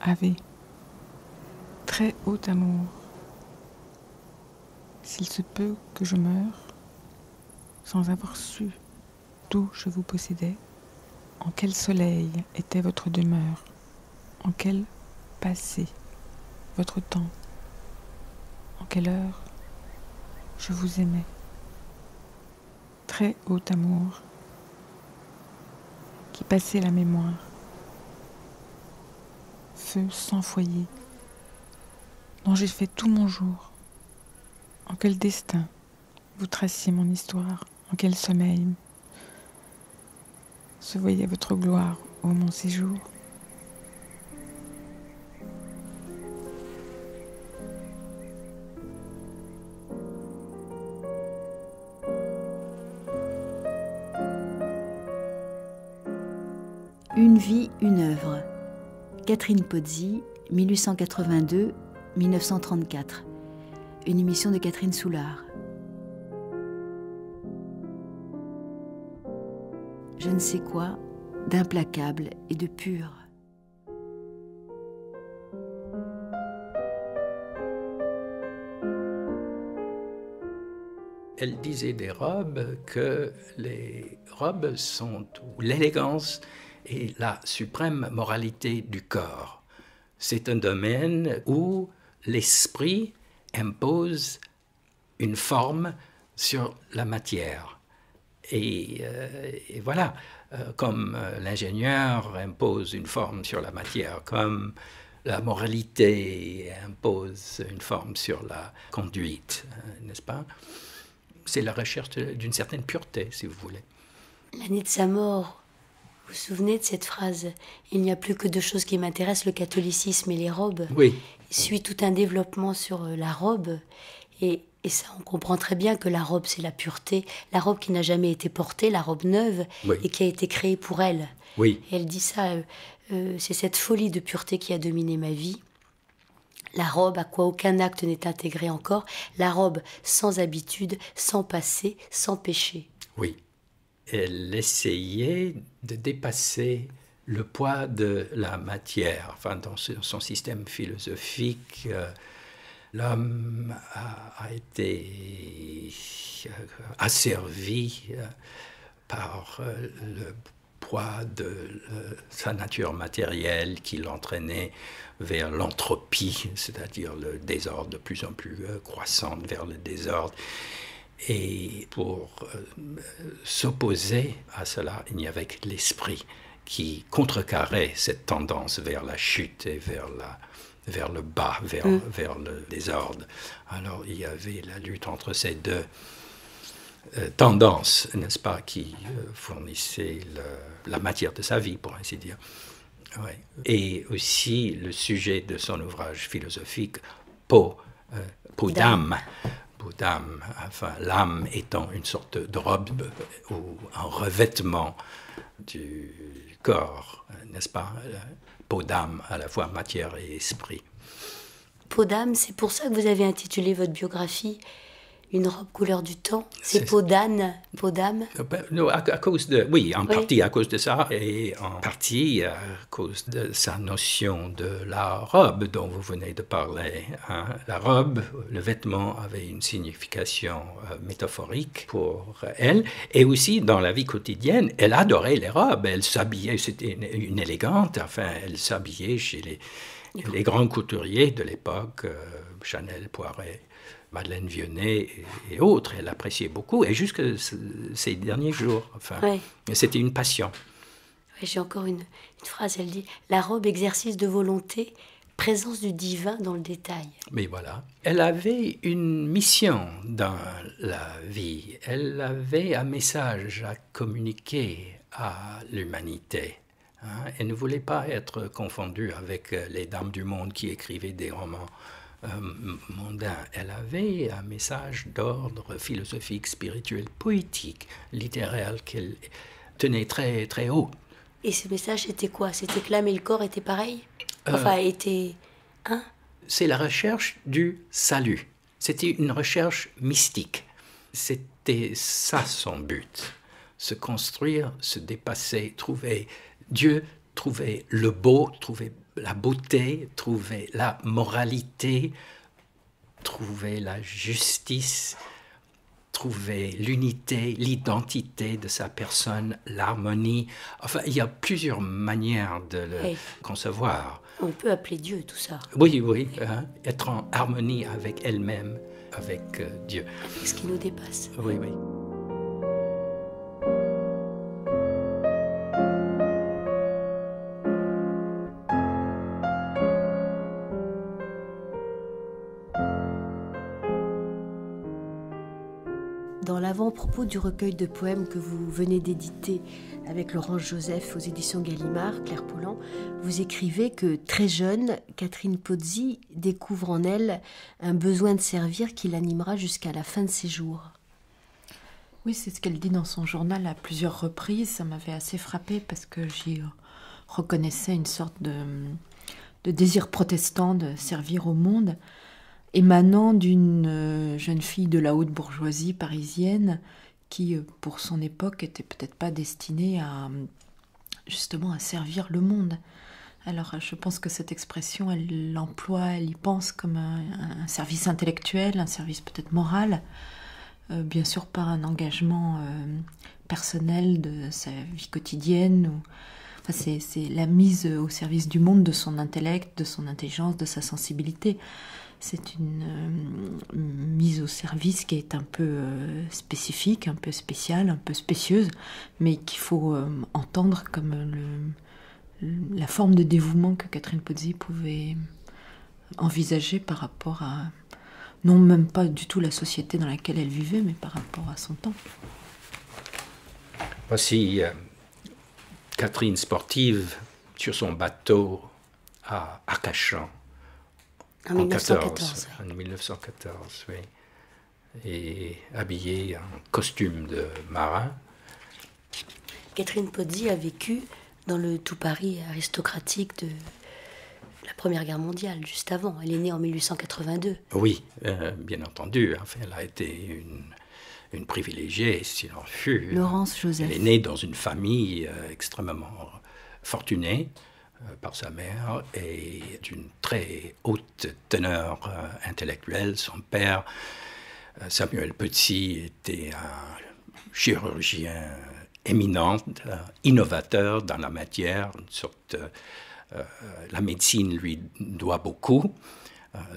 Ave, très haut amour, s'il se peut que je meure sans avoir su d'où je vous possédais, en quel soleil était votre demeure, en quel passé votre temps, en quelle heure je vous aimais. Très haut amour qui passait la mémoire, feu sans foyer, dont j'ai fait tout mon jour. En quel destin vous traciez mon histoire, en quel sommeil se voyait votre gloire ô mon séjour? Une vie, une œuvre. Catherine Pozzi, 1882-1934. Une émission de Catherine Soulard. Je ne sais quoi, d'implacable et de pur. Elle disait des robes que les robes sont l'élégance et la suprême moralité du corps. C'est un domaine où l'esprit impose une forme sur la matière. Et, euh, voilà, euh, comme euh, l'ingénieur impose une forme sur la matière, comme la moralité impose une forme sur la conduite, n'est-ce pas? C'est la recherche d'une certaine pureté, si vous voulez. L'année de sa mort, vous souvenez de cette phrase Il n'y a plus que deux choses qui m'intéressent, le catholicisme et les robes. Oui. Il suit tout un développement sur euh, la robe. Et, ça, on comprend très bien que la robe, c'est la pureté. La robe qui n'a jamais été portée, la robe neuve, et qui a été créée pour elle. Oui. Et elle dit ça euh, euh, c'est cette folie de pureté qui a dominé ma vie. La robe à quoi aucun acte n'est intégré encore. La robe sans habitude, sans passé, sans péché. Oui elle essayait de dépasser le poids de la matière. Enfin, dans son système philosophique, euh, l'homme a, été euh, asservi euh, par le poids de sa nature matérielle qui l'entraînait vers l'entropie, c'est-à-dire le désordre de plus en plus croissant vers le désordre. Et pour euh, s'opposer à cela, il n'y avait que l'esprit qui contrecarrait cette tendance vers la chute et vers, la, vers le bas, vers, mm. vers le désordre. Alors il y avait la lutte entre ces deux euh, tendances, n'est-ce pas, qui euh, fournissaient la matière de sa vie, pour ainsi dire. Et aussi le sujet de son ouvrage philosophique, Peau, peau d'âme, d'âme, enfin l'âme étant une sorte de robe ou un revêtement du corps, n'est-ce pas? D'âme, à la fois matière et esprit. D'âme, c'est pour ça que vous avez intitulé votre biographie une robe couleur du temps C'est peau d'âne, peau d'âme euh, ben, à, cause de, Oui, en partie à cause de ça et en partie à cause de sa notion de la robe dont vous venez de parler. Hein. La robe, le vêtement avait une signification euh, métaphorique pour elle et aussi dans la vie quotidienne, elle adorait les robes. Elle s'habillait, c'était une, élégante, enfin, elle s'habillait chez les, les grands couturiers de l'époque, euh, Chanel, Poiret. Madeleine Vionnet et, autres. Elle appréciait beaucoup, et jusque ces derniers jours. Enfin, c'était une passion. J'ai encore une, phrase, elle dit La robe, exercice de volonté, présence du divin dans le détail. Mais voilà. Elle avait une mission dans la vie. Elle avait un message à communiquer à l'humanité. Hein. Elle ne voulait pas être confondue avec les dames du monde qui écrivaient des romans euh, mondain. Elle avait un message d'ordre philosophique, spirituel, poétique, littéraire qu'elle tenait très, très haut. Et ce message, c'était quoi? C'était que l'âme et le corps étaient pareils? Euh, Enfin, étaient un? C'est la recherche du salut. C'était une recherche mystique. C'était ça son but. Se construire, se dépasser, trouver Dieu trouver le beau, trouver la beauté, trouver la moralité, trouver la justice, trouver l'unité, l'identité de sa personne, l'harmonie. Enfin, il y a plusieurs manières de le concevoir. On peut appeler Dieu tout ça. Oui, oui, hein, être en harmonie avec elle-même, avec euh, Dieu. Avec ce qui nous dépasse. Oui, oui. Propos du recueil de poèmes que vous venez d'éditer avec Laurence Joseph aux éditions Gallimard, Claire Pollan, vous écrivez que très jeune, Catherine Pozzi découvre en elle un besoin de servir qui l'animera jusqu'à la fin de ses jours. Oui, c'est ce qu'elle dit dans son journal à plusieurs reprises. Ça m'avait assez frappé parce que j'y reconnaissais une sorte de désir protestant de servir au monde émanant d'une euh, jeune fille de la haute bourgeoisie parisienne qui, euh, pour son époque, était peut-être pas destinée à justement à servir le monde. Alors, je pense que cette expression, elle l'emploie, elle y pense comme un, service intellectuel, un service peut-être moral, euh, bien sûr par un engagement personnel de sa vie quotidienne. Enfin, c'est la mise au service du monde de son intellect, de son intelligence, de sa sensibilité c'est une euh, mise au service qui est un peu euh, spécifique, un peu spéciale, un peu spécieuse, mais qu'il faut euh, entendre comme la forme de dévouement que Catherine Pozzi pouvait envisager par rapport à, non même pas du tout la société dans laquelle elle vivait, mais par rapport à son temps. Voici Catherine sportive sur son bateau à Arcachon en, 1914. En 1914, oui. Et habillée en costume de marin. Catherine Pozzi a vécu dans le tout Paris aristocratique de la Première Guerre mondiale, juste avant. Elle est née en 1882. Oui, euh, bien entendu. Enfin, elle a été une, une privilégiée, s'il en fut. Laurence Joseph. Elle est née dans une famille euh, extrêmement fortunée. Euh, par sa mère et d'une très haute teneur euh, intellectuelle. Son père, euh, Samuel Petit, était un chirurgien éminent, innovateur dans la matière, la médecine lui doit beaucoup.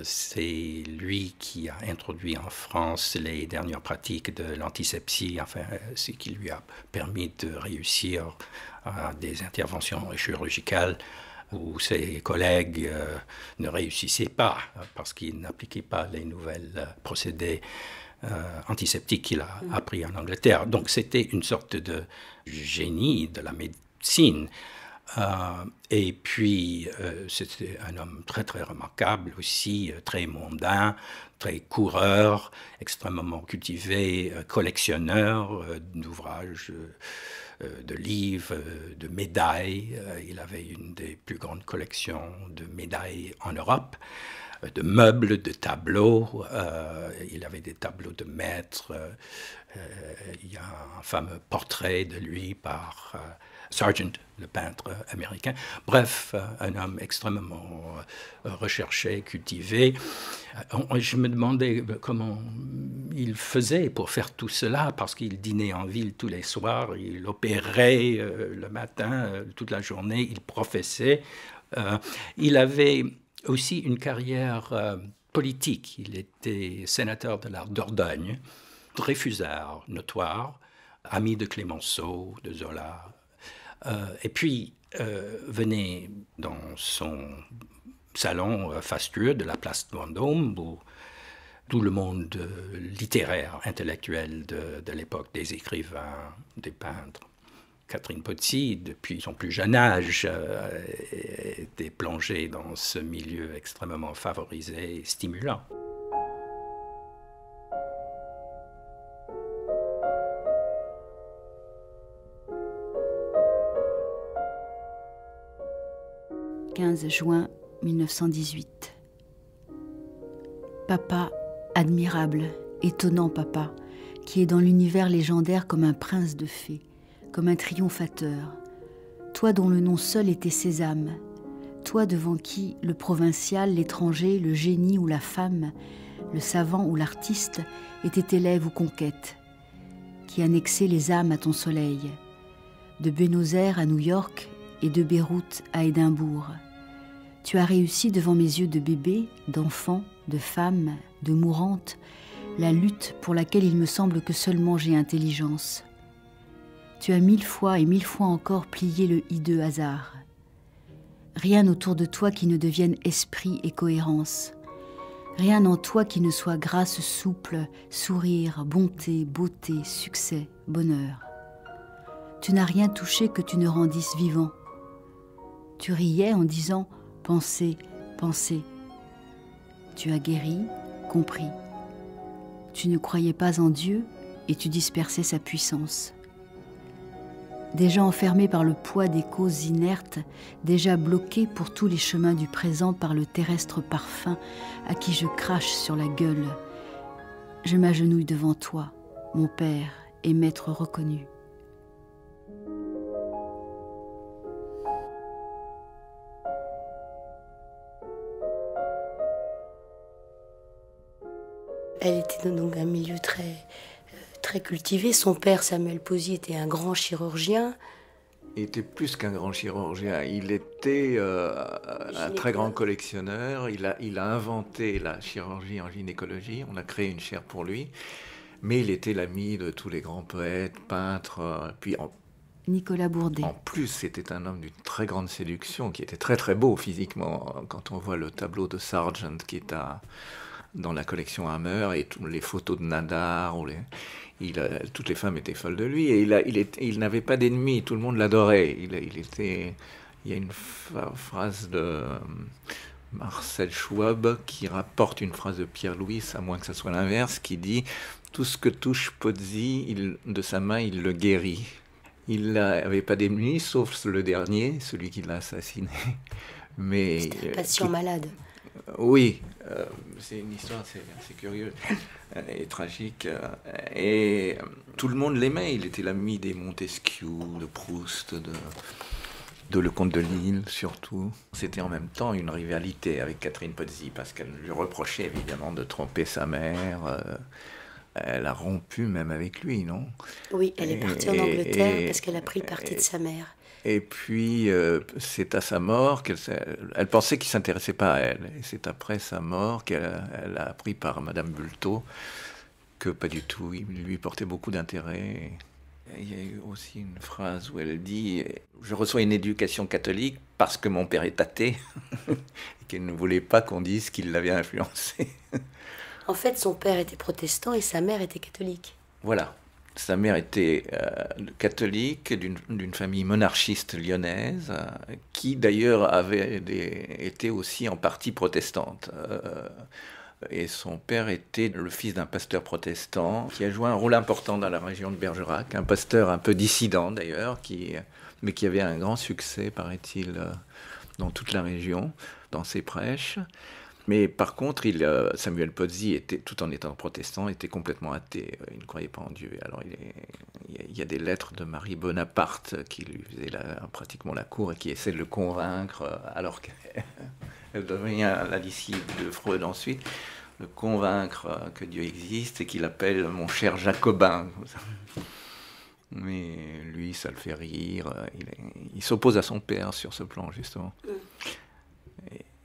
C'est lui qui a introduit en France les dernières pratiques de l'antisepsie, enfin, ce qui lui a permis de réussir à des interventions chirurgicales où ses collègues euh, ne réussissaient pas parce qu'ils n'appliquaient pas les nouvelles euh, procédés euh, antiseptiques qu'il a mm. appris en Angleterre. Donc c'était une sorte de génie de la médecine. et puis, c'était un homme très, très remarquable aussi, très mondain, très coureur, extrêmement cultivé, collectionneur d'ouvrages de livres, euh, de médailles. Euh, il avait une des plus grandes collections de médailles en Europe de meubles, de tableaux. il avait des tableaux de maîtres. il y a un fameux portrait de lui par Sargent, le peintre américain. Bref, un homme extrêmement recherché, cultivé. Je me demandais comment il faisait pour faire tout cela, parce qu'il dînait en ville tous les soirs, il opérait euh, le matin, euh, toute la journée, il professait. Euh, il avait aussi une carrière politique. Il était sénateur de la Dordogne, réfusard notoire, ami de Clémenceau, de Zola. Et puis venait dans son salon fastueux de la place de Vendôme, où tout le monde euh, littéraire, intellectuel de, l'époque, des écrivains, des peintres. Catherine Pozzi, depuis son plus jeune âge, euh, était plongée dans ce milieu extrêmement favorisé et stimulant. « 15 juin 1918. Papa Admirable, étonnant papa, qui est dans l'univers légendaire comme un prince de fées, comme un triomphateur. toi dont le nom seul était Sésame, toi devant qui le provincial, l'étranger, le génie ou la femme, le savant ou l'artiste était élève ou conquête, qui annexait les âmes à ton soleil, de Buenos Aires à New York et de Beyrouth à Édimbourg. Tu as réussi devant mes yeux de bébé, d'enfant, de femme, de mourante, la lutte pour laquelle il me semble que seulement j'ai intelligence. Tu as mille fois et mille fois encore plié le hideux hasard. Rien autour de toi qui ne devienne esprit et cohérence. Rien en toi qui ne soit grâce souple, sourire, bonté, beauté, succès, bonheur. Tu n'as rien touché que tu ne rendisses vivant. Tu riais en disant Pensez, pensez. Tu as guéri, compris. Tu ne croyais pas en Dieu et tu dispersais sa puissance. Déjà enfermés par le poids des causes inertes, déjà bloqués pour tous les chemins du présent par le terrestre parfum à qui je crache sur la gueule, je m'agenouille devant toi, mon Père et Maître reconnu. Elle était dans un milieu très, euh, très cultivé. Son père, Samuel Posy, était un grand chirurgien. Il était plus qu'un grand chirurgien. Il était euh, un très grand collectionneur. Il a, il a inventé la chirurgie en gynécologie. On a créé une chaire pour lui. Mais il était l'ami de tous les grands poètes, peintres. Euh, puis en, Nicolas Bourdet. En plus, c'était un homme d'une très grande séduction, qui était très très beau physiquement. Quand on voit le tableau de Sargent qui est à, dans la collection Hammer et toutes les photos de Nadar. Ou les, il, toutes les femmes étaient folles de lui et il, a, il, il n'avait pas d'ennemis, tout le monde l'adorait. Il, il, était, il y a une phrase de euh, Marcel Schwab qui rapporte une phrase de Pierre Louis, à moins que ce soit l'inverse, qui dit Tout ce que touche Pozzi, de sa main, il le guérit. Il n'avait pas d'ennemis, sauf le dernier, celui qui l'a assassiné. Mais, un patient malade. Oui, euh, c'est une histoire assez, curieuse et tragique. Et euh, tout le monde l'aimait. Il était l'ami des Montesquieu, de Proust, de, de Le Comte de Lille surtout. C'était en même temps une rivalité avec Catherine Pozzi parce qu'elle lui reprochait évidemment de tromper sa mère. Euh, elle a rompu même avec lui, non? Oui, elle est partie en Angleterre parce qu'elle a pris le parti de sa mère. Et puis, euh, c'est à sa mort qu'elle elle pensait qu'il ne s'intéressait pas à elle. Et c'est après sa mort qu'elle a appris par Madame Bulto que pas du tout, il lui portait beaucoup d'intérêt. Il y a eu aussi une phrase où elle dit Je reçois une éducation catholique parce que mon père est athée, et qu'elle ne voulait pas qu'on dise qu'il l'avait influencé. en fait, son père était protestant et sa mère était catholique. Voilà. Sa mère était euh, catholique d'une famille monarchiste lyonnaise, euh, qui d'ailleurs avait été aussi en partie protestante. Euh, et son père était le fils d'un pasteur protestant qui a joué un rôle important dans la région de Bergerac, un pasteur un peu dissident d'ailleurs, mais qui avait un grand succès, paraît-il, dans toute la région, dans ses prêches. Mais par contre, euh, Samuel Pozzi, était, tout en étant protestant, était complètement athée. Il ne croyait pas en Dieu. Alors il, y a des lettres de Marie Bonaparte qui lui faisait pratiquement la cour et qui essaie de le convaincre, euh, alors qu'elle devient la disciple de Freud ensuite, le convaincre euh, que Dieu existe et qu'il appelle mon cher Jacobin. Mais lui, ça le fait rire. Il, s'oppose à son père sur ce plan, justement.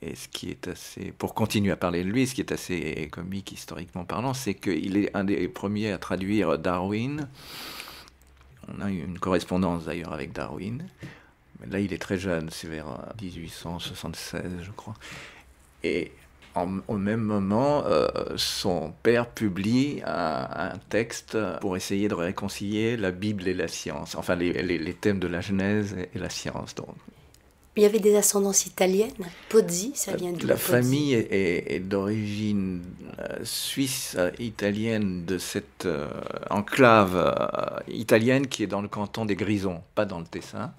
Et ce qui est assez, pour continuer à parler de lui, ce qui est assez comique historiquement parlant, c'est qu'il est un des premiers à traduire Darwin. On a eu une correspondance d'ailleurs avec Darwin. Mais là, il est très jeune, c'est vers 1876, je crois. Et au même moment, euh, son père publie un, texte pour essayer de réconcilier la Bible et la science, enfin les, thèmes de la Genèse et la science. Il y avait des ascendances italiennes. Pozzi, ça vient du La famille est, d'origine euh, suisse, italienne, de cette euh, enclave euh, italienne qui est dans le canton des Grisons, pas dans le Tessin.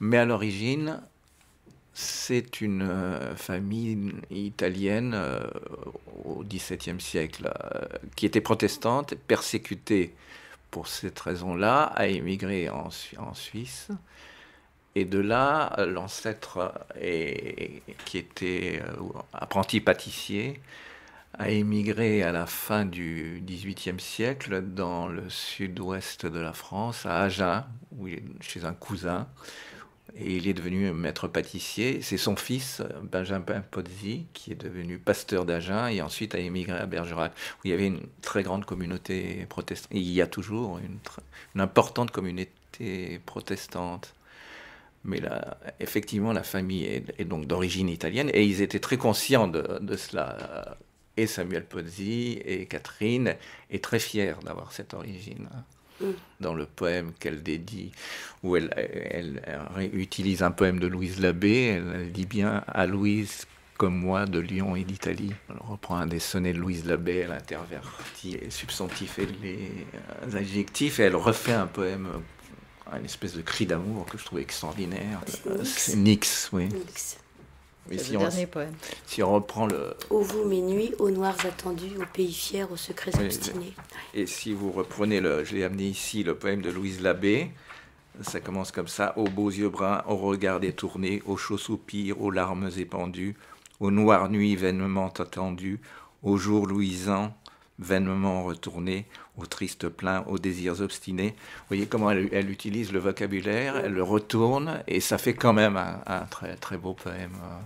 Mais à l'origine, c'est une famille italienne au XVIIe siècle qui était protestante, persécutée pour cette raison-là, a émigré en, en Suisse Et de là, l'ancêtre qui était apprenti pâtissier a émigré à la fin du XVIIIe siècle dans le sud-ouest de la France, à Agen, chez un cousin. Et il est devenu maître pâtissier. C'est son fils, Benjamin Pozzi, qui est devenu pasteur d'Agen et ensuite a émigré à Bergerac, où il y avait une très grande communauté protestante. Il y a toujours une, importante communauté protestante. Mais là, effectivement, la famille est, donc d'origine italienne et ils étaient très conscients de, de cela et Samuel Pozzi et Catherine est très fière d'avoir cette origine. Mm. Dans le poème qu'elle dédie, où elle, elle, utilise un poème de Louise Labbé, elle dit bien à Louise comme moi de Lyon et d'Italie. Elle reprend un des sonnets de Louise Labbé, elle intervertit les substantifs et les adjectifs, et elle refait un poème, une espèce de cri d'amour que je trouve extraordinaire. C'est Nix, oui. Nix si, on, dernier poème. si on reprend le... Ô vous mes nuits, aux noirs attendus, aux pays fiers, aux secrets obstinés. Et si vous reprenez, le, je l'ai amené ici, le poème de Louise Labbé, ça commence comme ça, aux beaux yeux bruns, aux regards détournés, aux chauds soupirs, aux larmes épandues, aux noires nuits vainement attendues, aux jours luisants, vainement retournés, aux tristes pleins, aux désirs obstinés. Vous voyez comment elle, utilise le vocabulaire, elle le retourne, et ça fait quand même un, très, très beau poème. Euh,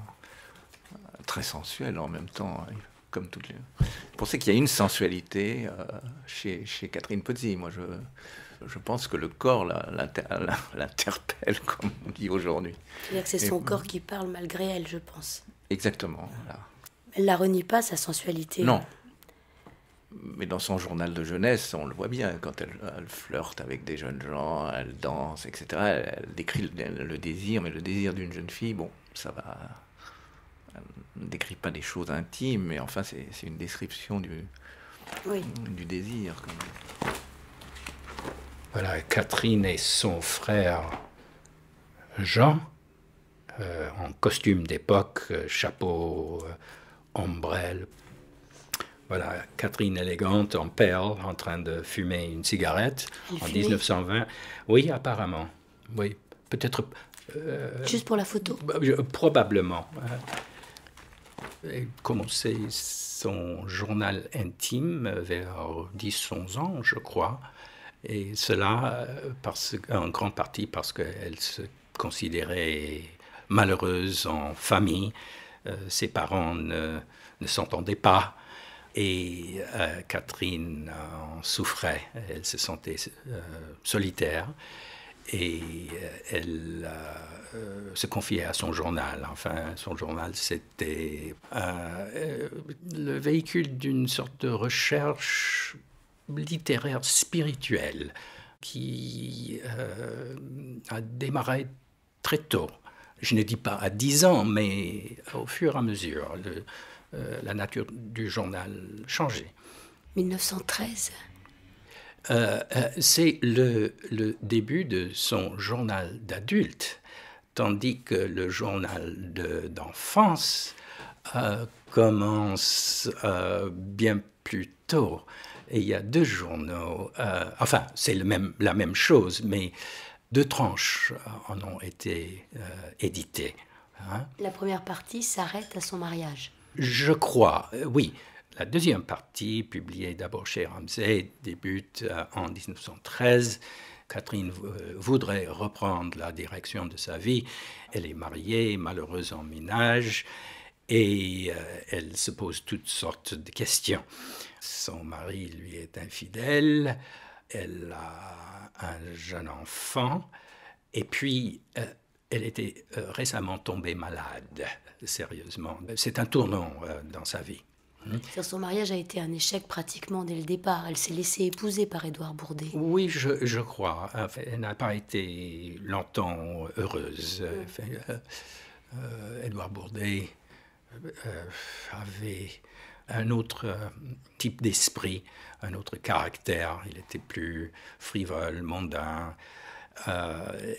très sensuel en même temps, hein, comme toutes les. Je pensais qu'il y a une sensualité euh, chez, chez Catherine Pozzi. Moi, je, je pense que le corps l'interpelle, comme on dit aujourd'hui. C'est-à-dire que c'est son corps qui parle malgré elle, je pense. Exactement. Elle la renie pas, sa sensualité. Non. Mais dans son journal de jeunesse, on le voit bien, quand elle, flirte avec des jeunes gens, elle danse, etc. Elle, décrit le, désir, mais le désir d'une jeune fille, bon, ça va ne décrit pas des choses intimes, mais enfin, c'est une description du, du désir. Voilà, Catherine et son frère Jean, euh, en costume d'époque, euh, chapeau, euh, ombrelle. Voilà, Catherine élégante en perles, en train de fumer une cigarette en 1920. Oui, apparemment. Oui, peut-être. Juste pour la photo? bah, Probablement commencé son journal intime vers 10-11 ans, je crois. Et cela parce, en grande partie parce qu'elle se considérait malheureuse en famille. Euh, ses parents ne, ne s'entendaient pas. Et euh, Catherine en souffrait. Elle se sentait euh, solitaire et euh, elle se confiait à son journal. Enfin, son journal, c'était le véhicule d'une sorte de recherche littéraire spirituelle qui a démarré très tôt. Je ne dis pas à 10 ans, mais au fur et à mesure, la nature du journal changeait. 1913 euh, euh, c'est le, début de son journal d'adulte, tandis que le journal d'enfance euh, commence bien plus tôt. Et il y a deux journaux, enfin c'est la même chose, mais deux tranches en ont été éditées. Hein. La première partie s'arrête à son mariage. Je crois, oui. La deuxième partie, publiée d'abord chez Ramsay, débute euh, en 1913. Catherine euh, voudrait reprendre la direction de sa vie. Elle est mariée, malheureuse en ménage, et euh, elle se pose toutes sortes de questions. Son mari lui est infidèle, elle a un jeune enfant, et puis elle était récemment tombée malade, sérieusement. C'est un tournant dans sa vie. Son mariage a été un échec pratiquement dès le départ. Elle s'est laissée épouser par Édouard Bourdet. Oui, je, crois. elle n'a pas été longtemps heureuse. Euh, euh, Édouard Bourdet euh, avait un autre type d'esprit, un autre caractère. Il était plus frivole, mondain.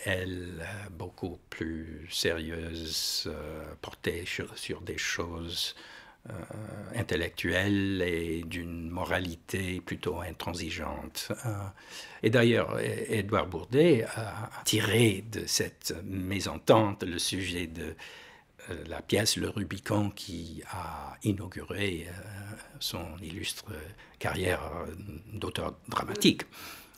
Elle, beaucoup plus sérieuse, portait sur des choses intellectuelle et d'une moralité plutôt intransigeante. et d'ailleurs, Édouard Bourdet a tiré de cette mésentente le sujet de la pièce Le Rubicon qui a inauguré son illustre carrière d'auteur dramatique.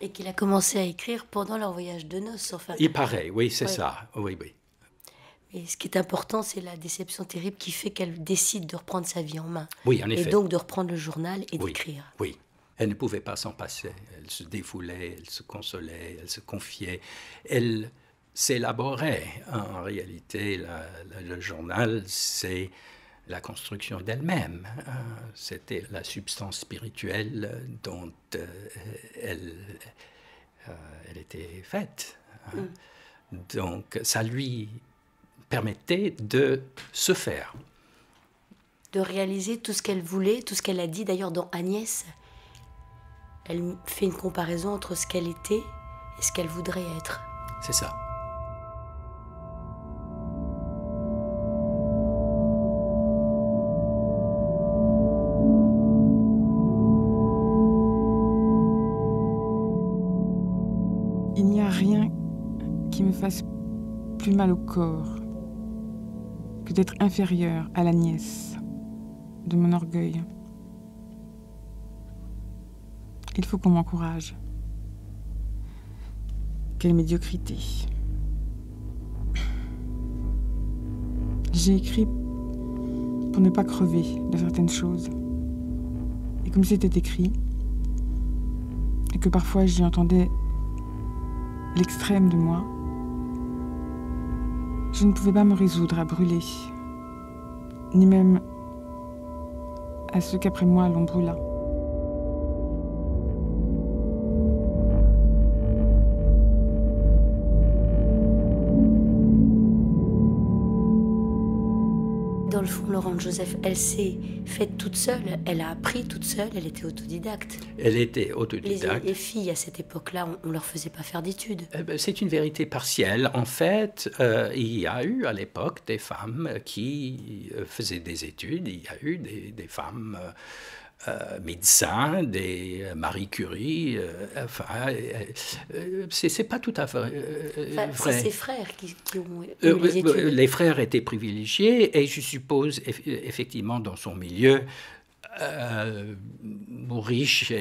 Et qu'il a commencé à écrire pendant leur voyage de noces. Enfin. Il paraît, oui, c'est ça. Oui, oui. Mais ce qui est important, c'est la déception terrible qui fait qu'elle décide de reprendre sa vie en main. Oui, en effet. Et donc de reprendre le journal et d'écrire. Oui. Elle ne pouvait pas s'en passer. Elle se défoulait, elle se consolait, elle se confiait. Elle s'élaborait. En réalité, le journal, c'est la construction d'elle-même. Euh, c'était la substance spirituelle dont euh, elle, euh, elle, était faite. Hein. Mm. Donc ça lui permettait de se faire. De réaliser tout ce qu'elle voulait, tout ce qu'elle a dit d'ailleurs dans Agnès. Elle fait une comparaison entre ce qu'elle était et ce qu'elle voudrait être. C'est ça. Plus mal au corps que d'être inférieur à la nièce de mon orgueil. Il faut qu'on m'encourage. Quelle médiocrité. J'ai écrit pour ne pas crever de certaines choses. Et comme c'était écrit, et que parfois j'y entendais l'extrême de moi, je ne pouvais pas me résoudre à brûler, ni même à ceux qu'après moi l'on brûla. Laurent Joseph, elle s'est faite toute seule, elle a appris toute seule, elle était autodidacte. Elle était autodidacte. Les, filles à cette époque-là, on ne leur faisait pas faire d'études. Eh ben, c'est une vérité partielle. En fait, euh, il y a eu à l'époque des femmes qui euh, faisaient des études, il y a eu des, femmes... Euh, euh, médecins, des euh, Marie Curie. Euh, enfin, c'est pas tout à fait vrai. C'est ses frères qui, ont les études. Les frères étaient privilégiés et je suppose effectivement dans son milieu. riche,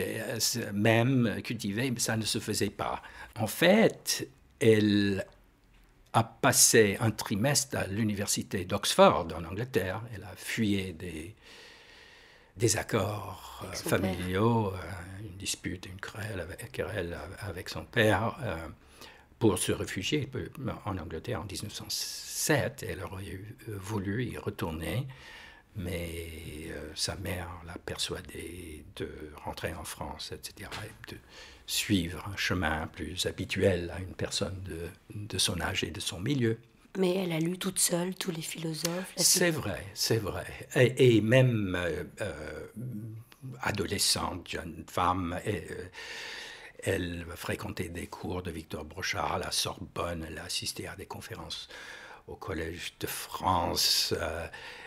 même cultivé, mais ça ne se faisait pas. En fait, elle a passé un trimestre à l'université d'Oxford en Angleterre. Elle a fuyé des, des accords euh, familiaux, euh, une dispute, une querelle avec, avec son père, euh, pour se réfugier en Angleterre en 1907. Elle aurait voulu y retourner, mais sa mère l'a persuadée de rentrer en France, etc., et de suivre un chemin plus habituel à une personne de, de son âge et de son milieu. Mais elle a lu toute seule tous les philosophes. C'est vrai, c'est vrai. Et, même euh, euh, adolescente, jeune femme, euh, elle fréquentait des cours de Victor Brochard à la Sorbonne, elle a assisté à des conférences au Collège de France.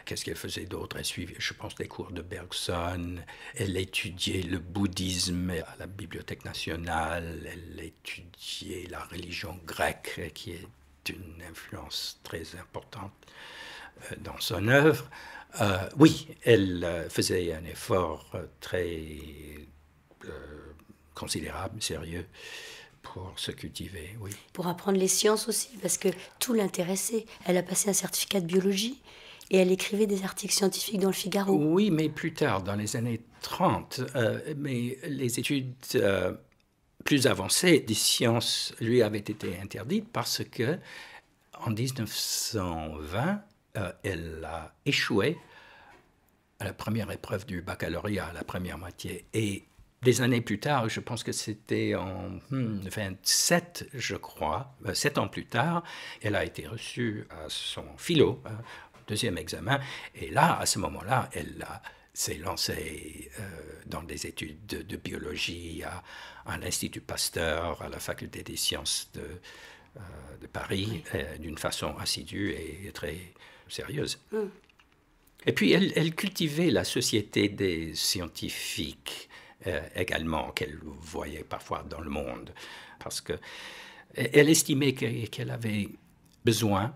Qu'est-ce qu'elle faisait d'autre? Elle suivait, je pense, des cours de Bergson. Elle étudiait le bouddhisme à la Bibliothèque nationale. Elle étudiait la religion grecque, qui est une influence très importante euh, dans son œuvre. Euh, oui, elle euh, faisait un effort très considérable, sérieux, pour se cultiver, oui. Pour apprendre les sciences aussi, parce que tout l'intéressait. Elle a passé un certificat de biologie et elle écrivait des articles scientifiques dans le Figaro. Oui, mais plus tard, dans les années 30. mais les études plus avancée des sciences lui avait été interdite parce que en 1920, euh, elle a échoué à la première épreuve du baccalauréat, la première moitié. Et des années plus tard, je pense que c'était en 27, hmm, je crois, euh, sept ans plus tard, elle a été reçue à son philo, hein, deuxième examen. Et là, à ce moment-là, elle s'est lancé euh, dans des études de, biologie à, l'Institut Pasteur, à la Faculté des sciences de, euh, de Paris, euh, d'une façon assidue et très sérieuse. Hum. Et puis elle, cultivait la société des scientifiques euh, également, qu'elle voyait parfois dans le monde, parce que elle estimait qu'elle avait besoin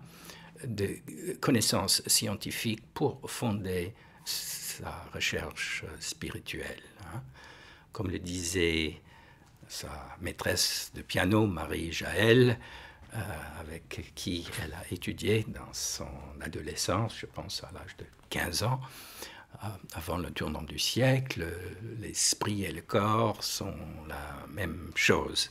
de connaissances scientifiques pour fonder sa recherche spirituelle. Hein. Comme le disait sa maîtresse de piano, Marie Jaël, euh, avec qui elle a étudié dans son adolescence, je pense à l'âge de 15 ans, euh, avant le tournant du siècle, l'esprit et le corps sont la même chose.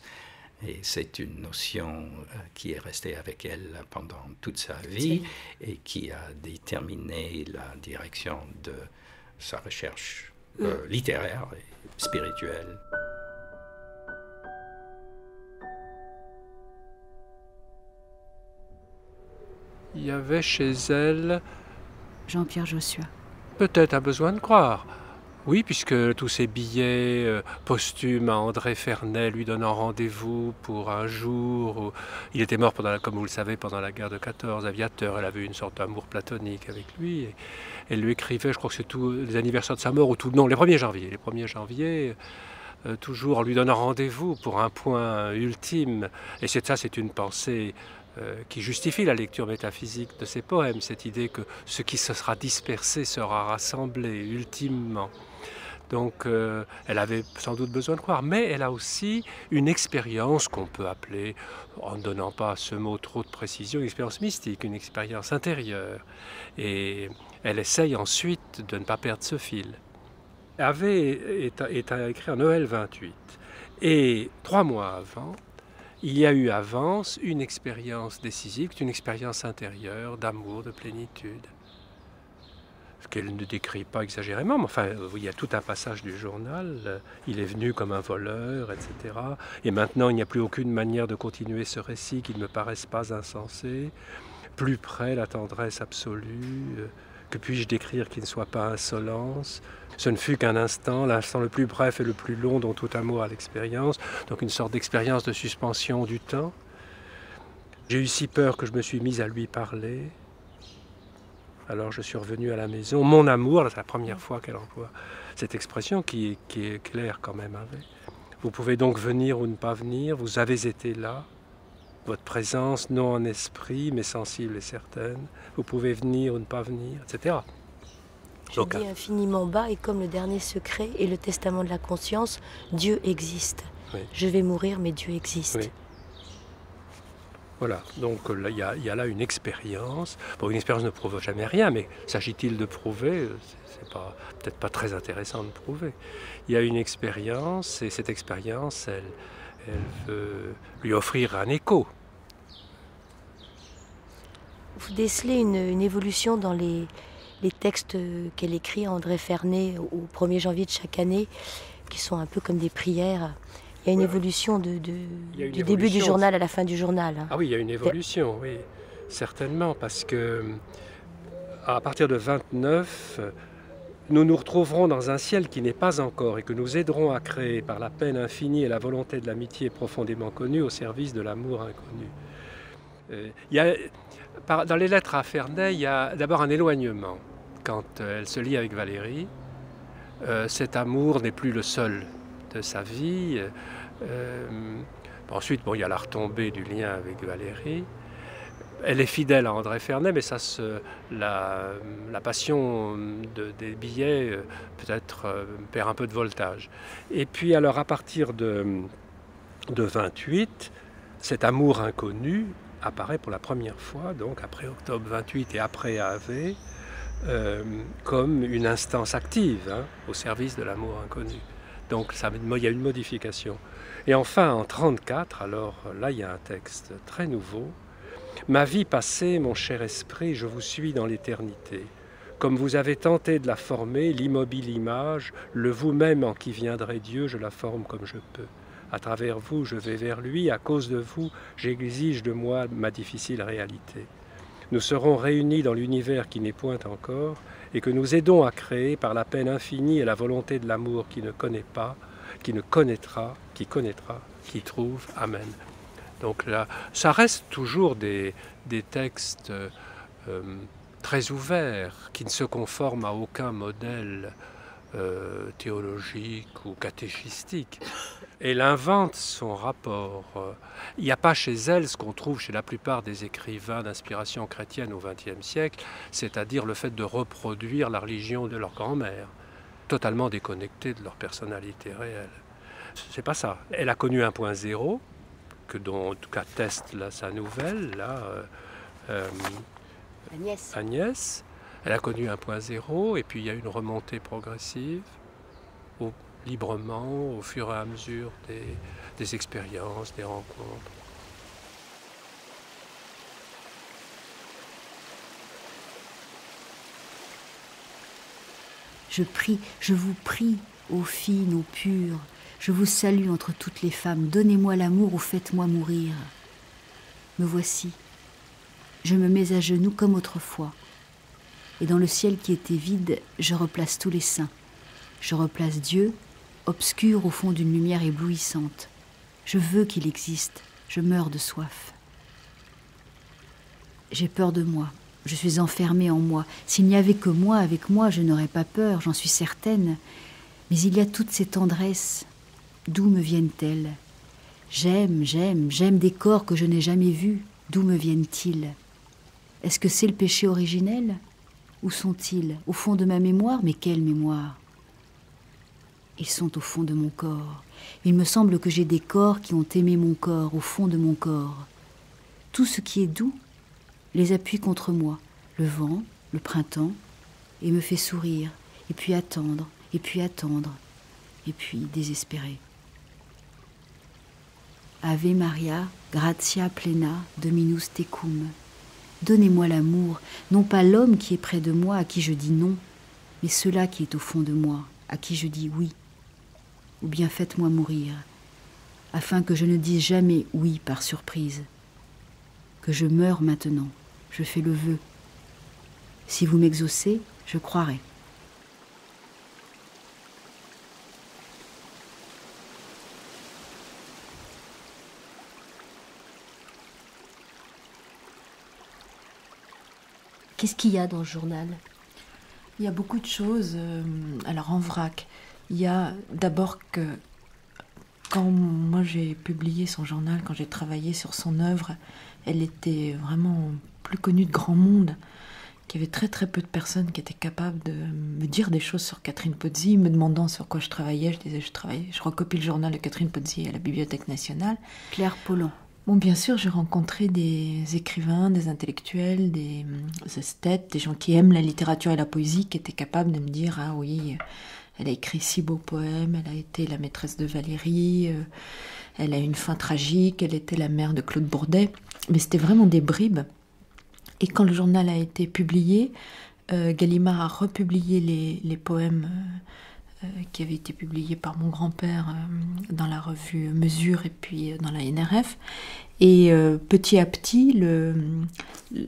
Et c'est une notion euh, qui est restée avec elle pendant toute sa vie et qui a déterminé la direction de sa recherche euh, littéraire et spirituelle. Il y avait chez elle... Jean-Pierre Joshua. Peut-être un besoin de croire. Oui, puisque tous ces billets euh, posthumes à André Fernet lui donnant rendez-vous pour un jour où il était mort, pendant comme vous le savez, pendant la guerre de 14, aviateur, elle avait eu une sorte d'amour platonique avec lui. Et elle lui écrivait, je crois que c'est tous les anniversaires de sa mort, ou tout, non, les 1er janvier, les 1er janvier, euh, toujours en lui donnant rendez-vous pour un point ultime. Et c'est ça, c'est une pensée qui justifie la lecture métaphysique de ces poèmes, cette idée que ce qui se sera dispersé sera rassemblé ultimement. Donc euh, elle avait sans doute besoin de croire, mais elle a aussi une expérience qu'on peut appeler, en ne donnant pas ce mot trop de précision, une expérience mystique, une expérience intérieure. Et elle essaye ensuite de ne pas perdre ce fil. Avait est, écrit en Noël 28. Et trois mois avant, il y a eu avance une expérience décisive, une expérience intérieure d'amour, de plénitude qu'elle ne décrit pas exagérément, mais enfin, il y a tout un passage du journal, il est venu comme un voleur, etc. Et maintenant, il n'y a plus aucune manière de continuer ce récit qui ne me paraisse pas insensé. Plus près, la tendresse absolue, euh, que puis-je décrire qui ne soit pas insolence? Ce ne fut qu'un instant, l'instant le plus bref et le plus long dont tout amour a l'expérience, donc une sorte d'expérience de suspension du temps. J'ai eu si peur que je me suis mise à lui parler. Alors je suis revenu à la maison. Mon amour, c'est la première fois qu'elle emploie cette expression qui, est claire quand même. Hein, vous pouvez donc venir ou ne pas venir, vous avez été là. Votre présence, non en esprit, mais sensible et certaine. Vous pouvez venir ou ne pas venir, etc. Je dis hein. infiniment bas et comme le dernier secret et le testament de la conscience, Dieu existe. Je vais mourir, mais Dieu existe. Voilà, donc il y, a là une expérience. Bon, une expérience ne prouve jamais rien, mais s'agit-il de prouver C'est pas, peut-être pas très intéressant de prouver. Il y a une expérience, et cette expérience, elle, elle veut lui offrir un écho. Vous décelez une, évolution dans les, textes qu'elle écrit, André Fernet, au 1er janvier de chaque année, qui sont un peu comme des prières. Il y a une évolution de, du début du journal à la fin du journal. Hein. Ah oui, il y a une évolution, oui, certainement, parce que à partir de 29, nous nous retrouverons dans un ciel qui n'est pas encore et que nous aiderons à créer par la peine infinie et la volonté de l'amitié profondément connue au service de l'amour inconnu. Euh, y a, dans les lettres à Ferney, il y a d'abord un éloignement. Quand euh, elle se lie avec Valérie, euh, cet amour n'est plus le seul de sa vie. Ensuite, bon, il y a la retombée du lien avec Valérie. Elle est fidèle à André Fernet, mais ça se, la, passion des billets euh, peut-être euh, perd un peu de voltage. Et puis alors à partir de, de 28, cet amour inconnu apparaît pour la première fois, donc après octobre 28 et après AV, comme une instance active hein, au service de l'amour inconnu. Donc ça, il y a une modification. Et enfin, en 34, alors là, il y a un texte très nouveau. Ma vie passée, mon cher esprit, je vous suis dans l'éternité. Comme vous avez tenté de la former, l'immobile image, le vous-même en qui viendrait Dieu, je la forme comme je peux. À travers vous, je vais vers lui, à cause de vous, j'exige de moi ma difficile réalité. Nous serons réunis dans l'univers qui n'est point encore, et que nous aidons à créer par la peine infinie et la volonté de l'amour qui ne connaît pas, qui ne connaîtra, qui connaîtra, qui trouve. Amen. Donc là, ça reste toujours des, des textes euh, très ouvert, qui ne se conforme à aucun modèle euh, théologique ou catéchistique. Elle invente son rapport. Il n'y a pas chez elle ce qu'on trouve chez la plupart des écrivains d'inspiration chrétienne au XXe siècle, c'est-à-dire le fait de reproduire la religion de leur grand-mère, totalement déconnectée de leur personnalité réelle. C'est pas ça. Elle a connu un point zéro, que dont en tout cas teste là, sa nouvelle, là, euh, euh, Agnès. Agnès. Elle a connu un point zéro et puis il y a une remontée progressive, au, librement, au fur et à mesure des, des expériences, des rencontres. Je prie, je vous prie, ô filles ô pures, je vous salue entre toutes les femmes, donnez-moi l'amour ou faites-moi mourir. Me voici, je me mets à genoux comme autrefois, et dans le ciel qui était vide, je replace tous les saints. Je replace Dieu, obscur au fond d'une lumière éblouissante. Je veux qu'il existe, je meurs de soif. J'ai peur de moi, je suis enfermée en moi. S'il n'y avait que moi avec moi, je n'aurais pas peur, j'en suis certaine. Mais il y a toutes ces tendresses. D'où me viennent-elles? J'aime, j'aime, j'aime des corps que je n'ai jamais vus. D'où me viennent-ils? Est-ce que c'est le péché originel? Où sont-ils? Au fond de ma mémoire Mais quelle mémoire? Ils sont au fond de mon corps. Il me semble que j'ai des corps qui ont aimé mon corps, au fond de mon corps. Tout ce qui est doux les appuie contre moi, le vent, le printemps, et me fait sourire, et puis attendre, et puis attendre, et puis désespérer. Ave Maria, gratia plena, dominus tecum. Donnez-moi l'amour, non pas l'homme qui est près de moi, à qui je dis non, mais cela qui est au fond de moi, à qui je dis oui. Ou bien faites-moi mourir, afin que je ne dise jamais oui par surprise, que je meure maintenant je fais le vœu. Si vous m'exaucez, je croirai. Qu'est-ce qu'il y a dans le journal? Il y a beaucoup de choses. euh, alors en vrac, il y a d'abord que quand moi j'ai publié son journal, quand j'ai travaillé sur son œuvre, elle était vraiment plus connue de grand monde, qu'il y avait très très peu de personnes qui étaient capables de me dire des choses sur Catherine Pozzi, me demandant sur quoi je travaillais. Je disais je travaillais, je recopie le journal de Catherine Pozzi à la Bibliothèque nationale. Claire Pollan. Bon, bien sûr, j'ai rencontré des écrivains, des intellectuels, des euh, esthètes, des gens qui aiment la littérature et la poésie, qui étaient capables de me dire ah oui, elle a écrit six beaux poèmes, elle a été la maîtresse de Valérie, euh, elle a une fin tragique, elle était la mère de Claude Bourdet. Mais c'était vraiment des bribes. Et quand le journal a été publié, euh, Gallimard a republié les, poèmes euh, euh, qui avaient été publiés par mon grand-père euh, dans la revue Mesure et puis euh, dans la NRF. Et petit à petit,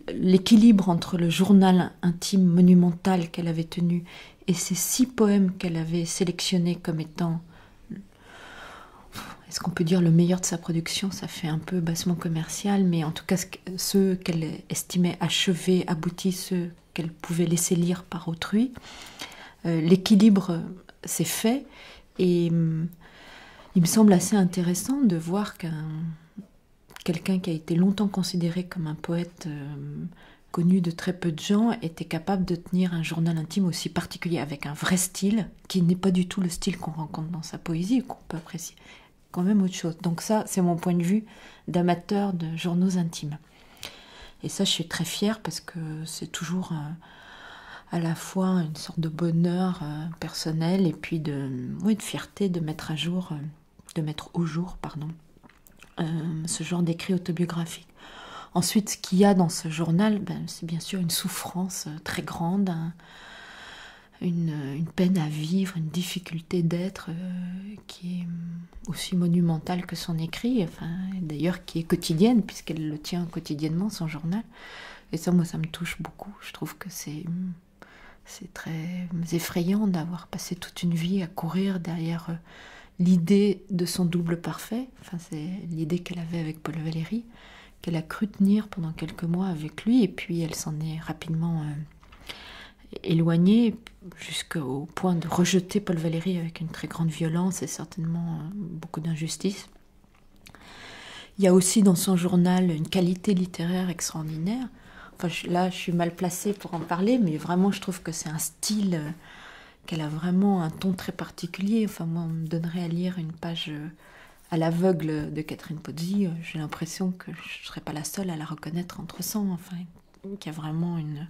l'équilibre entre le journal intime monumental qu'elle avait tenu et ces six poèmes qu'elle avait sélectionnés comme étant est-ce qu'on peut dire le meilleur de sa production? Ça fait un peu bassement commercial, mais en tout cas, ceux qu'elle estimait achevés, aboutis, ceux qu'elle pouvait laisser lire par autrui. L'équilibre s'est fait et hum, il me semble assez intéressant de voir qu'un quelqu'un qui a été longtemps considéré comme un poète euh, connu de très peu de gens était capable de tenir un journal intime aussi particulier avec un vrai style qui n'est pas du tout le style qu'on rencontre dans sa poésie qu'on peut apprécier quand même autre chose. Donc ça, c'est mon point de vue d'amateur de journaux intimes. Et ça, je suis très fière parce que c'est toujours euh, à la fois une sorte de bonheur euh, personnel et puis de, oui, de fierté de mettre à jour, euh, de mettre au jour, pardon, euh, ce genre d'écrit autobiographique. Ensuite, ce qu'il y a dans ce journal, ben, c'est bien sûr une souffrance très grande, un- une, une peine à vivre, une difficulté d'être qui est aussi monumentale que son écrit, enfin, d'ailleurs qui est quotidienne, puisqu'elle le tient quotidiennement, son journal. Et ça, moi, ça me touche beaucoup. Je trouve que c'est c'est très effrayant d'avoir passé toute une vie à courir derrière euh, l'idée de son double parfait. Enfin, c'est l'idée qu'elle avait avec Paul Valéry, qu'elle a cru tenir pendant quelques mois avec lui, et puis elle s'en est rapidement euh, éloignée jusqu'au point de rejeter Paul Valéry avec une très grande violence et certainement beaucoup d'injustice. Il y a aussi dans son journal une qualité littéraire extraordinaire. Enfin, là, je suis mal placée pour en parler, mais vraiment, je trouve que c'est un style euh, qu'elle a vraiment un ton très particulier. Enfin, moi, on me donnerait à lire une page euh, à l'aveugle de Catherine Pozzi. Euh, j'ai l'impression que je ne serais pas la seule à la reconnaître entre cent. Enfin, qu'il y a vraiment une,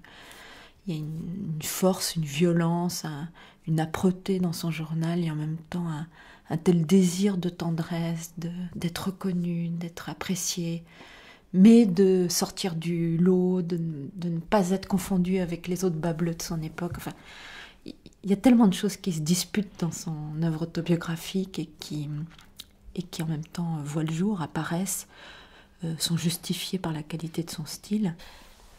il y a une, force, une violence, une âpreté dans son journal et en même temps un, tel désir de tendresse, d'être reconnu, d'être apprécié, mais de sortir du lot, de, ne pas être confondu avec les autres bableux de son époque. Enfin, il y a tellement de choses qui se disputent dans son œuvre autobiographique et qui, et qui en même temps voient le jour, apparaissent, euh, sont justifiées par la qualité de son style.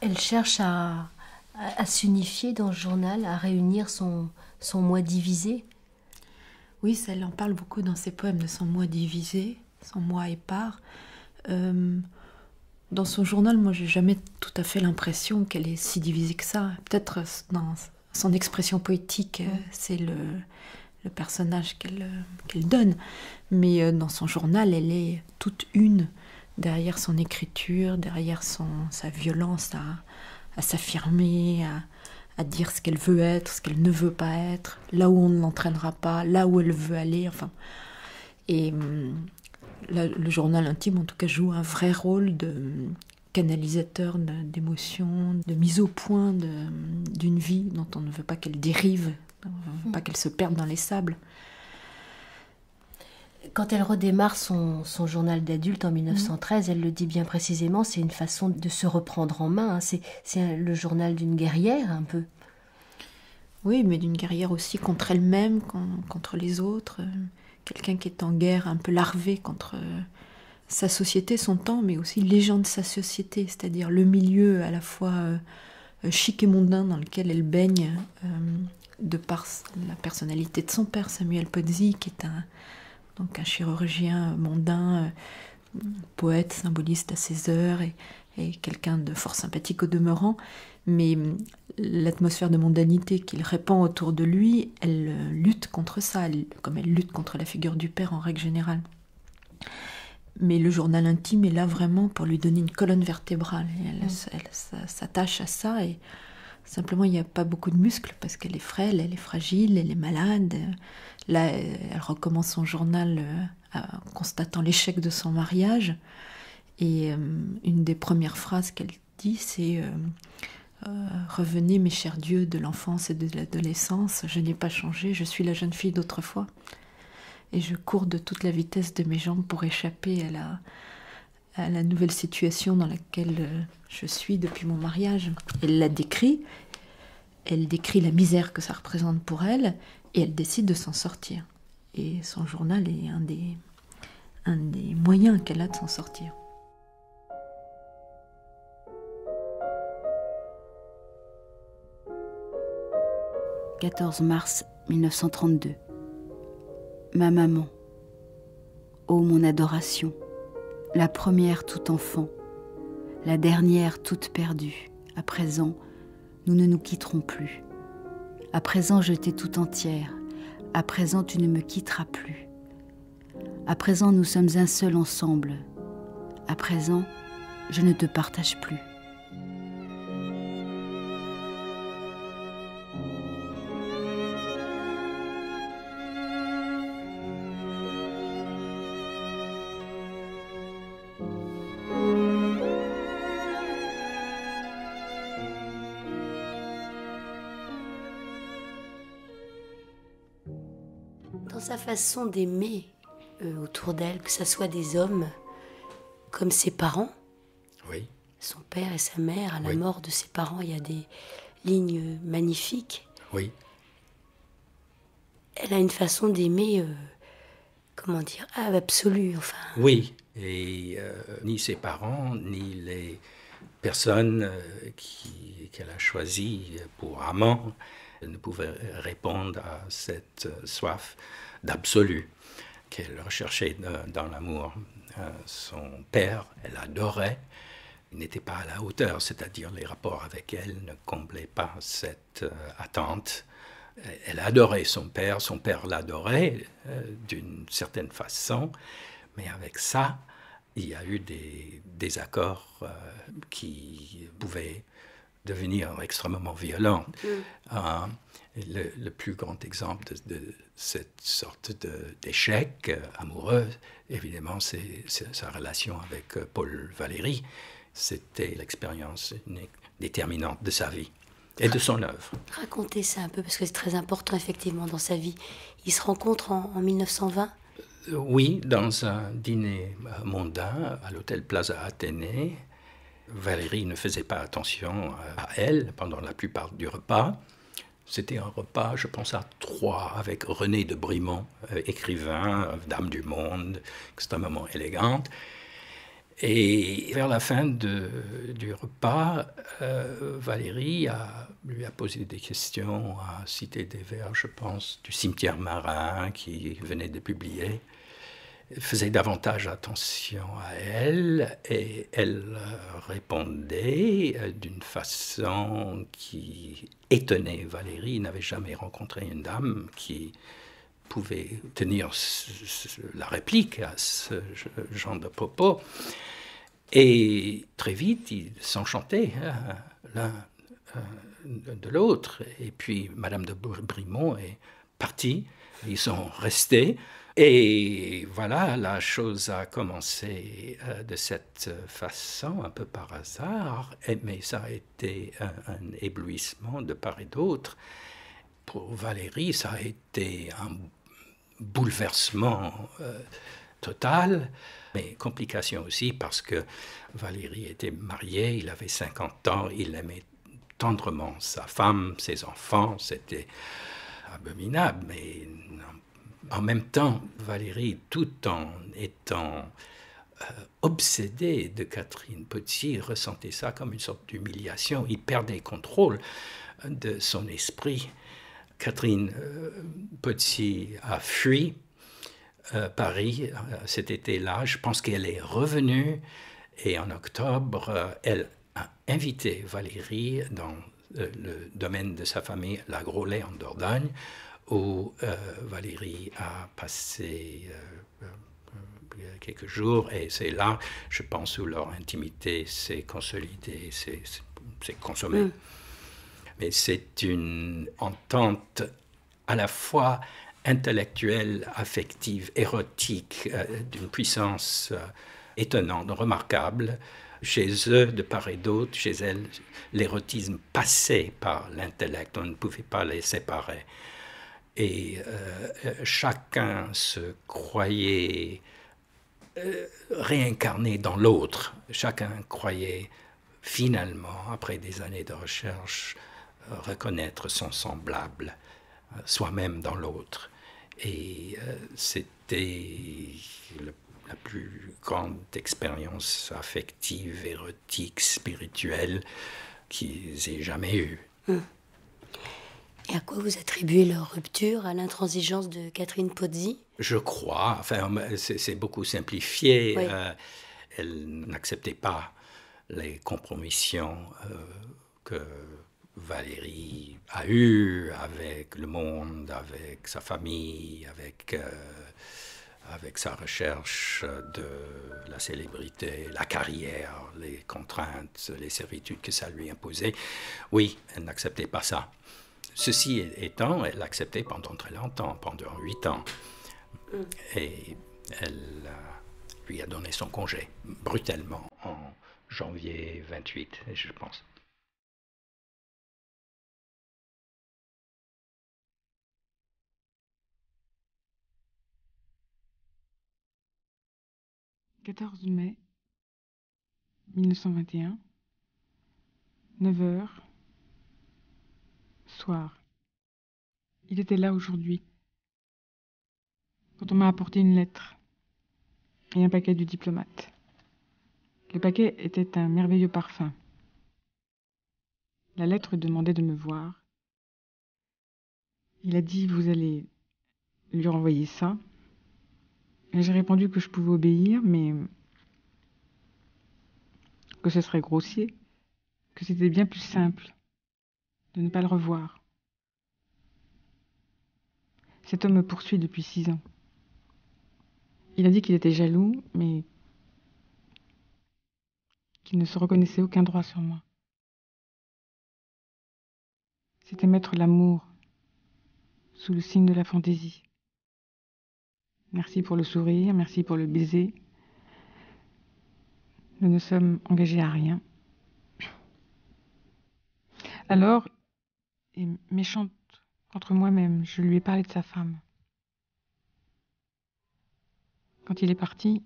Elle cherche à, à, s'unifier dans le journal, à réunir son, son moi divisé. Oui, elle en parle beaucoup dans ses poèmes de son moi divisé, son moi épars. Euh, dans son journal, moi, j'ai jamais tout à fait l'impression qu'elle est si divisée que ça. Peut-être dans son expression poétique, euh, c'est le, le, personnage qu'elle euh, donne. Mais dans son journal, elle est toute une derrière son écriture, derrière son, sa violence à, à s'affirmer, à, à dire ce qu'elle veut être, ce qu'elle ne veut pas être, là où on ne l'entraînera pas, là où elle veut aller. Enfin, et le journal intime, en tout cas, joue un vrai rôle de canalisateur d'émotions, de mise au point d'une vie dont on ne veut pas qu'elle dérive, pas qu'elle se perde dans les sables. Quand elle redémarre son, journal d'adulte en 1913, elle le dit bien précisément, c'est une façon de se reprendre en main. Hein. C'est le journal d'une guerrière un peu. Oui, mais d'une guerrière aussi contre elle-même, contre les autres. Euh, quelqu'un qui est en guerre, un peu larvé contre euh, sa société, son temps, mais aussi les gens de sa société, c'est-à-dire le milieu à la fois euh, chic et mondain dans lequel elle baigne, de par la personnalité de son père, Samuel Pozzi, qui est un donc un chirurgien mondain, euh, poète, symboliste à ses heures et, quelqu'un de fort sympathique au demeurant. Mais euh, l'atmosphère de mondanité qu'il répand autour de lui, elle euh, lutte contre ça, comme elle lutte contre la figure du père en règle générale. Mais le journal intime est là vraiment pour lui donner une colonne vertébrale. elle, elle s'attache à ça et simplement il n'y a pas beaucoup de muscles parce qu'elle est frêle, elle est fragile, elle est malade. Là, elle recommence son journal euh, en constatant l'échec de son mariage. Et euh, une des premières phrases qu'elle dit, c'est euh, Revenez, mes chers dieux, de l'enfance et de l'adolescence, je n'ai pas changé, je suis la jeune fille d'autrefois. Et je cours de toute la vitesse de mes jambes pour échapper à la, à la nouvelle situation dans laquelle je suis depuis mon mariage. Elle la décrit, elle décrit la misère que ça représente pour elle, et elle décide de s'en sortir. Et son journal est un des moyens qu'elle a de s'en sortir. « 14 mars 1932. Ma maman. Ô mon adoration, la première tout enfant, la dernière toute perdue. À présent, nous ne nous quitterons plus. À présent, je t'ai tout entière. À présent, tu ne me quitteras plus. À présent, nous sommes un seul ensemble. À présent, je ne te partage plus. Façon d'aimer euh, autour d'elle, que ce soit des hommes comme ses parents. Oui. Son père et sa mère, à la mort de ses parents, il y a des lignes magnifiques. Oui. Elle a une façon d'aimer, euh, comment dire, ah, absolue, enfin. Oui, et euh, ni ses parents, ni les personnes qu'elle a choisies pour amants ne pouvaient répondre à cette soif d'absolu qu'elle recherchait dans l'amour. Euh, son père, elle adorait, n'était pas à la hauteur, c'est-à-dire les rapports avec elle ne comblaient pas cette euh, attente. Elle adorait son père, son père l'adorait euh, d'une certaine façon, mais avec ça, il y a eu des désaccords euh, qui pouvaient devenir extrêmement violents. Mm. le, plus grand exemple de, cette sorte d'échec amoureux, évidemment, c'est sa relation avec Paul Valéry, c'était l'expérience déterminante de sa vie et de son œuvre. Racontez ça un peu, parce que c'est très important effectivement dans sa vie. Il se rencontre en, 1920 euh, Oui, dans un dîner mondain à l'hôtel Plaza Athénée. Valérie ne faisait pas attention à elle pendant la plupart du repas. C'était un repas, je pense, à trois, avec René de Brimont, euh, écrivain, dame du monde, extrêmement élégante. Et vers la fin du repas, euh, Valérie lui a posé des questions, a cité des vers, je pense, du cimetière marin qui venait de publier. Faisait davantage attention à elle et elle répondait euh, d'une façon qui étonnait Valérie. Il n'avait jamais rencontré une dame qui pouvait tenir la réplique à ce genre de propos. Et très vite, ils s'enchantaient hein, l'un euh, de l'autre. Et puis, Madame de Brimont est partie, ils sont restés. Et voilà, la chose a commencé euh, de cette façon, un peu par hasard, mais ça a été un, éblouissement de part et d'autre. Pour Valérie, ça a été un bouleversement euh, total, mais complication aussi parce que Valérie était mariée, il avait 50 ans, il aimait tendrement sa femme, ses enfants, c'était abominable, mais en même temps, Valérie, tout en étant euh, obsédée de Catherine Potier, ressentait ça comme une sorte d'humiliation. Il perdait contrôle de son esprit. Catherine euh, a fui euh, Paris cet été-là. Je pense qu'elle est revenue et en octobre, elle a invité Valérie dans le domaine de sa famille, la Groslay en Dordogne, où Valérie a passé quelques jours et c'est là, je pense, où leur intimité s'est consolidée, s'est consommée. Mm. Mais c'est une entente à la fois intellectuelle, affective, érotique, euh, d'une puissance euh, étonnante, remarquable. Chez eux, de part et d'autre, chez elles, l'érotisme passait par l'intellect, on ne pouvait pas les séparer. Et euh, chacun se croyait réincarné dans l'autre. Chacun croyait finalement, après des années de recherche, reconnaître son semblable, soi-même dans l'autre. Et euh, c'était la plus grande expérience affective, érotique, spirituelle qu'ils aient jamais eue. Hum. Et à quoi vous attribuez leur rupture À l'intransigeance de Catherine Pozzi? Je crois, enfin c'est beaucoup simplifié. Euh, elle n'acceptait pas les compromissions euh, que Valérie a eu avec le monde, avec sa famille, avec, euh, avec sa recherche de la célébrité, la carrière, les contraintes, les servitudes que ça lui imposait. Oui, elle n'acceptait pas ça. Ceci étant, elle l'acceptait pendant très longtemps, pendant huit ans. Mm. Et elle lui a donné son congé brutalement en janvier 28, je pense. 14 mai 1921, 9 heures, Il était là aujourd'hui, quand on m'a apporté une lettre et un paquet du diplomate. Le paquet était un merveilleux parfum. La lettre demandait de me voir. Il a dit, vous allez lui renvoyer ça. J'ai répondu que je pouvais obéir, mais que ce serait grossier, que c'était bien plus simple de ne pas le revoir. Cet homme me poursuit depuis six ans. Il a dit qu'il était jaloux, mais qu'il ne se reconnaissait aucun droit sur moi. C'était mettre l'amour sous le signe de la fantaisie. Merci pour le sourire, merci pour le baiser. Nous ne sommes engagés à rien. Alors, et méchante contre moi-même, je lui ai parlé de sa femme. Quand il est parti,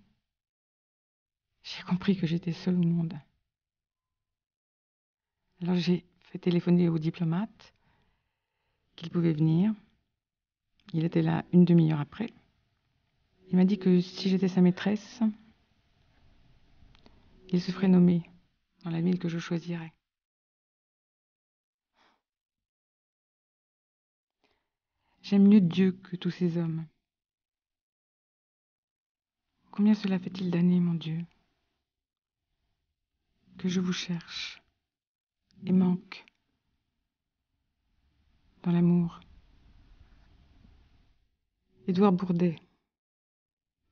j'ai compris que j'étais seule au monde. Alors j'ai fait téléphoner au diplomate qu'il pouvait venir. Il était là une demi-heure après. Il m'a dit que si j'étais sa maîtresse, il se ferait nommer dans la ville que je choisirais. J'aime mieux Dieu que tous ces hommes. Combien cela fait-il d'années, mon Dieu, que je vous cherche et manque dans l'amour? Édouard Bourdet,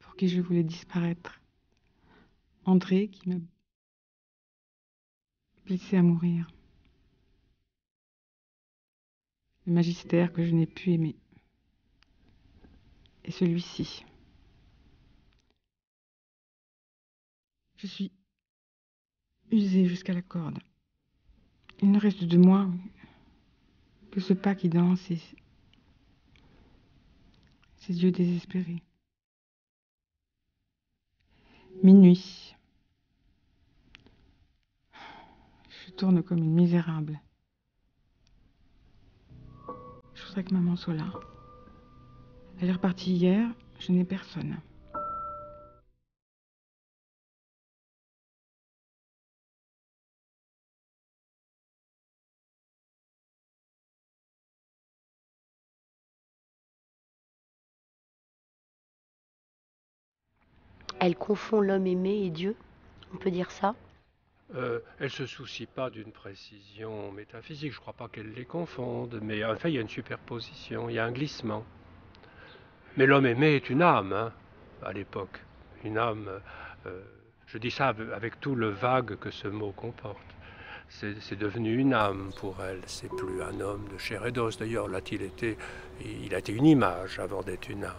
pour qui je voulais disparaître. André qui m'a blessé à mourir. Le magistère que je n'ai pu aimer. Et celui-ci. Je suis usée jusqu'à la corde. Il ne reste de moi que ce pas qui danse et ses yeux désespérés. Minuit. Je tourne comme une misérable. Je voudrais que maman soit là. Elle est repartie hier, je n'ai personne. Elle confond l'homme aimé et Dieu, on peut dire ça? Euh, elle se soucie pas d'une précision métaphysique, je ne crois pas qu'elle les confonde, mais en fait il y a une superposition, il y a un glissement. Mais l'homme aimé est une âme, hein, à l'époque. Une âme, euh, je dis ça avec tout le vague que ce mot comporte. C'est devenu une âme pour elle, c'est plus un homme de chair et d'os. D'ailleurs, là-il été, il a été une image avant d'être une âme.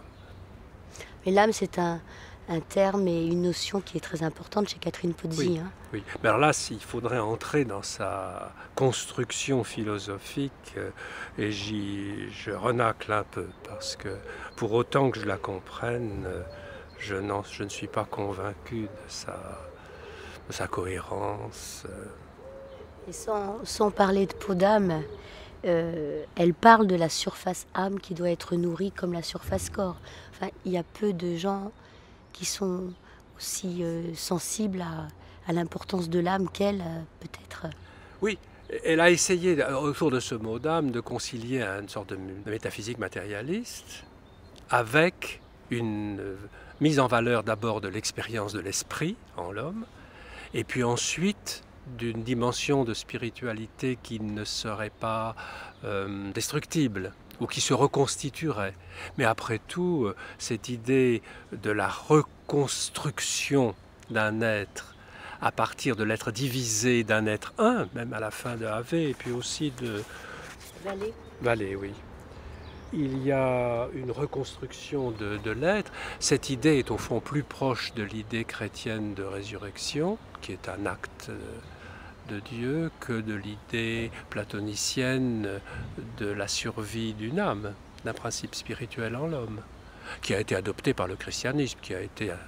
Mais l'âme, c'est un, un terme et une notion qui est très importante chez Catherine Pozzi. Oui, hein. oui. mais alors là, il faudrait entrer dans sa construction philosophique euh, et j'y, je renacle un peu parce que pour autant que je la comprenne, euh, je, je ne suis pas convaincu de sa, de sa cohérence. Euh. Et sans, sans parler de peau d'âme, euh, elle parle de la surface âme qui doit être nourrie comme la surface corps. Enfin, il y a peu de gens qui sont aussi euh, sensibles à, l'importance de l'âme qu'elle, euh, peut-être. Oui, elle a essayé, autour de ce mot d'âme, de concilier une sorte de métaphysique matérialiste avec une euh, mise en valeur d'abord de l'expérience de l'esprit en l'homme, et puis ensuite d'une dimension de spiritualité qui ne serait pas euh, destructible ou qui se reconstituerait. Mais après tout, euh, cette idée de la reconstruction d'un être à partir de l'être divisé d'un être un, même à la fin de Ave, et puis aussi de... Vallée. Vallée, oui. Il y a une reconstruction de, de l'être. Cette idée est au fond plus proche de l'idée chrétienne de résurrection, qui est un acte euh, de Dieu que de l'idée platonicienne de la survie d'une âme, d'un principe spirituel en l'homme, qui a été adopté par le christianisme, qui a été à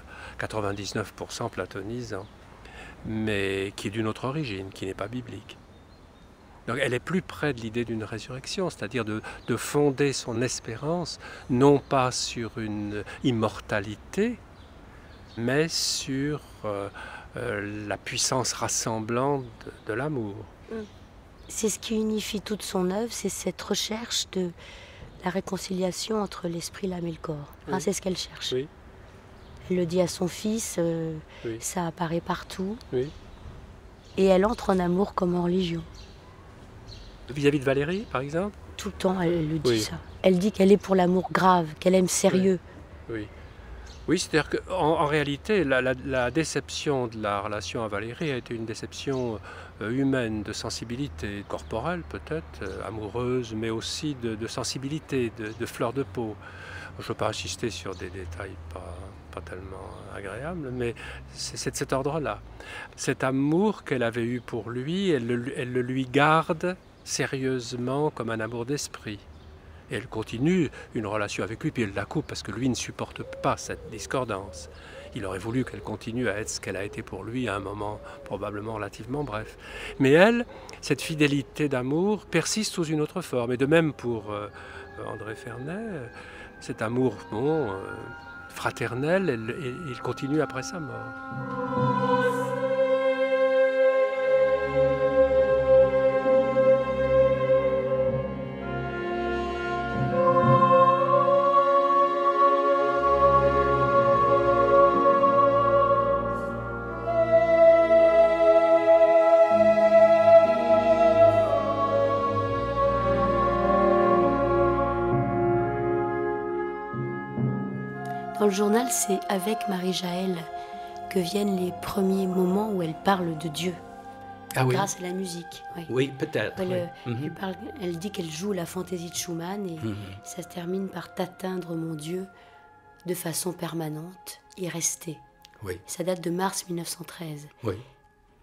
99% platonisant, mais qui est d'une autre origine, qui n'est pas biblique. Donc elle est plus près de l'idée d'une résurrection, c'est-à-dire de, de, fonder son espérance non pas sur une immortalité, mais sur euh, euh, la puissance rassemblante de, de l'amour. C'est ce qui unifie toute son œuvre, c'est cette recherche de la réconciliation entre l'esprit, l'âme et le corps. Hein, Oui. c'est ce qu'elle cherche. Oui. Elle le dit à son fils, euh, Oui. ça apparaît partout. Et elle entre en amour comme en religion. Vis-à-vis de Valérie, par exemple? Tout le temps, elle le dit ça. Elle dit qu'elle est pour l'amour grave, qu'elle aime sérieux. Oui. Oui, c'est-à-dire qu'en en réalité, la, déception de la relation à Valérie a été une déception euh, humaine, de sensibilité corporelle peut-être, euh, amoureuse, mais aussi de, sensibilité, de, de fleur de peau. Je ne veux pas insister sur des détails pas, pas tellement agréables, mais c'est de cet ordre-là. Cet amour qu'elle avait eu pour lui, elle le, elle le lui garde sérieusement comme un amour d'esprit. Elle continue une relation avec lui, puis elle la coupe parce que lui ne supporte pas cette discordance. Il aurait voulu qu'elle continue à être ce qu'elle a été pour lui à un moment probablement relativement bref. Mais elle, cette fidélité d'amour persiste sous une autre forme. Et de même pour euh, André Fernet, cet amour bon, euh, fraternel, il continue après sa mort. Le journal, c'est avec Marie-Jaël que viennent les premiers moments où elle parle de Dieu, Ah oui, grâce à la musique. oui. oui peut-être. Elle, oui. euh, Mhm. elle parle- elle dit qu'elle joue la fantaisie de Schumann et Mhm. ça se termine par t'atteindre mon Dieu de façon permanente, y rester. Oui, Ça date de mars 1913 oui.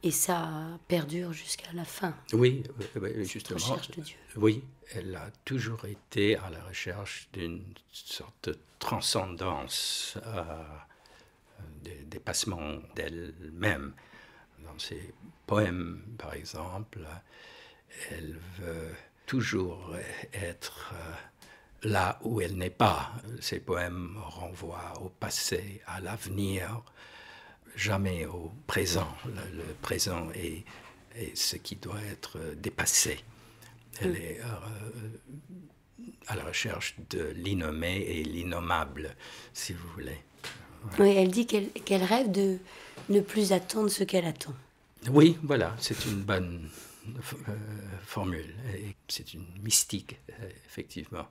Et ça perdure jusqu'à la fin. Oui, oui, justement. recherche de Dieu. Oui, elle a toujours été à la recherche d'une sorte de transcendance, euh, de dépassement d'elle-même. Dans ses poèmes, par exemple, elle veut toujours être euh, là où elle n'est pas. Ses poèmes renvoient au passé, à l'avenir, jamais au présent. Le, le présent est, est ce qui doit être dépassé. Elle est euh, à la recherche de l'innommé et l'innommable, si vous voulez. Oui, elle dit qu'elle rêve de ne plus attendre ce qu'elle attend. Oui, voilà, c'est une bonne euh, formule. C'est une mystique, euh, effectivement.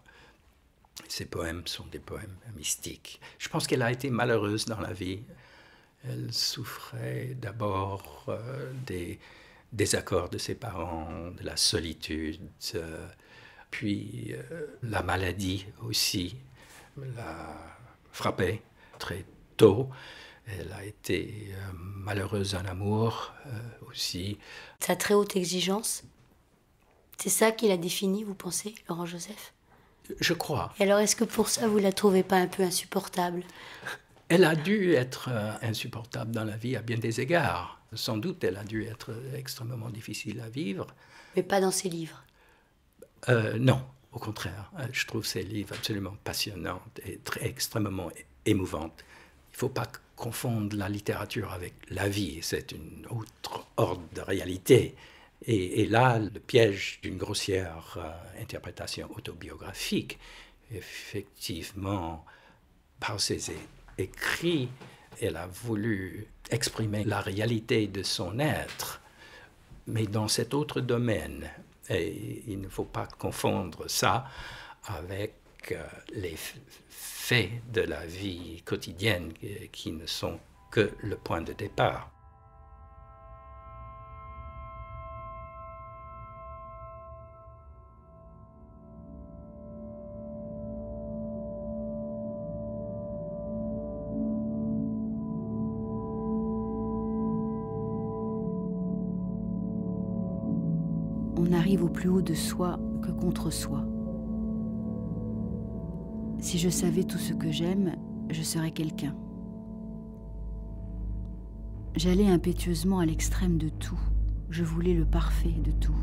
Ces poèmes sont des poèmes mystiques. Je pense qu'elle a été malheureuse dans la vie. Elle souffrait d'abord euh, des désaccords de ses parents, de la solitude, euh, puis euh, la maladie aussi l'a frappée très tôt. Elle a été euh, malheureuse en amour euh, aussi. Sa très haute exigence, c'est ça qui l'a définie, vous pensez, Laurent Joseph? Je crois. Et alors, est-ce que pour ça, vous la trouvez pas un peu insupportable? Elle a dû être euh, insupportable dans la vie à bien des égards. Sans doute, elle a dû être extrêmement difficile à vivre. Mais pas dans ses livres. Euh, non, au contraire. Euh, Je trouve ces livres absolument passionnants et très, extrêmement émouvantes. Il ne faut pas confondre la littérature avec la vie. C'est une autre ordre de réalité. Et, et là, le piège d'une grossière euh, interprétation autobiographique, effectivement, par ses é- écrits, elle a voulu exprimer la réalité de son être, mais dans cet autre domaine. Et il ne faut pas confondre ça avec euh, les faits de la vie quotidienne qui ne sont que le point de départ. Plus haut de soi que contre soi. Si je savais tout ce que j'aime, je serais quelqu'un. J'allais impétueusement à l'extrême de tout. Je voulais le parfait de tout.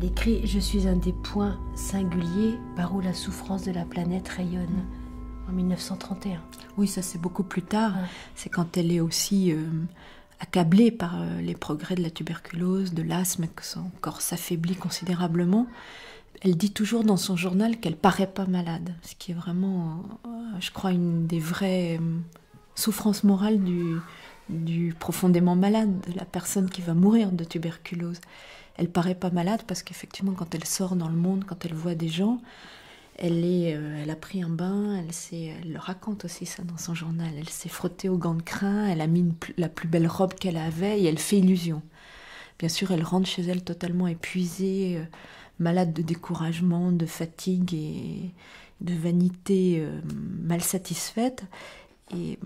Elle écrit Je suis un des points singuliers par où la souffrance de la planète rayonne. En 1931. Oui, ça c'est beaucoup plus tard. Ouais. C'est quand elle est aussi euh, accablée par les progrès de la tuberculose, de l'asthme, que son corps s'affaiblit considérablement, elle dit toujours dans son journal qu'elle paraît pas malade, ce qui est vraiment, je crois, une des vraies souffrances morales du, du profondément malade, de la personne qui va mourir de tuberculose. Elle paraît pas malade parce qu'effectivement, quand elle sort dans le monde, quand elle voit des gens, elle, est, euh, elle a pris un bain, elle, elle le raconte aussi ça dans son journal. Elle s'est frottée aux gants de crin, elle a mis la plus belle robe qu'elle avait et elle fait illusion. Bien sûr, elle rentre chez elle totalement épuisée, euh, malade de découragement, de fatigue et de vanité euh, mal satisfaite. Et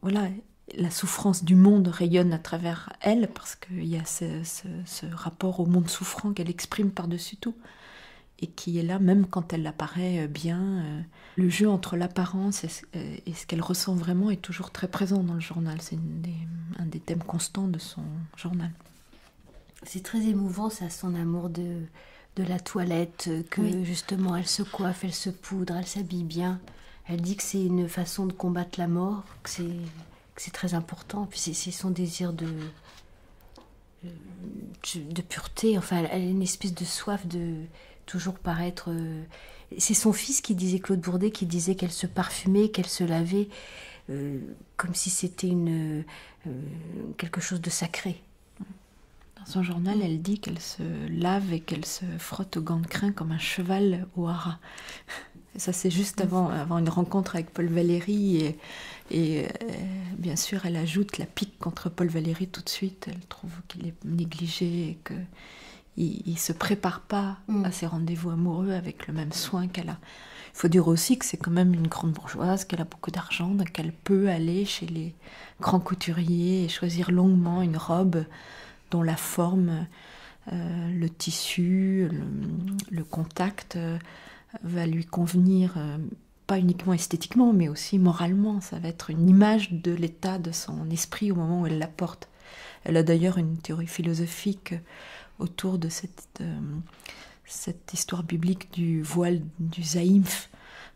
voilà, la souffrance du monde rayonne à travers elle, parce qu'il y a ce, rapport au monde souffrant qu'elle exprime par-dessus tout, et qui est là même quand elle apparaît euh, bien. Euh, le jeu entre l'apparence euh, et, ce qu'elle ressent vraiment est toujours très présent dans le journal. C'est un des thèmes constants de son journal. C'est très émouvant, ça, son amour de, de la toilette, que justement elle se coiffe, elle se poudre, elle s'habille bien. Elle dit que c'est une façon de combattre la mort, que c'est c'est très important. Puis c'est son désir de, de pureté. Enfin, elle a une espèce de soif de toujours paraître. Euh, c'est son fils qui disait, Claude Bourdet, qui disait qu'elle se parfumait, qu'elle se lavait, euh, comme si c'était une euh, quelque chose de sacré. Dans son journal, elle dit qu'elle se lave et qu'elle se frotte au gant de crin comme un cheval au haras. Ça, c'est juste avant, avant une rencontre avec Paul Valéry. Et, et euh, bien sûr, elle ajoute la pique contre Paul Valéry tout de suite. Elle trouve qu'il est négligé et qu'il ne se prépare pas mm. à ses rendez-vous amoureux avec le même soin qu'elle a. Il faut dire aussi que c'est quand même une grande bourgeoise, qu'elle a beaucoup d'argent, donc elle peut aller chez les grands couturiers et choisir longuement une robe dont la forme, euh, le tissu, le, contact. Euh, va lui convenir, euh, pas uniquement esthétiquement, mais aussi moralement. Ça va être une image de l'état de son esprit au moment où elle la porte. Elle a d'ailleurs une théorie philosophique autour de cette, euh, histoire biblique du voile du Zaïmph,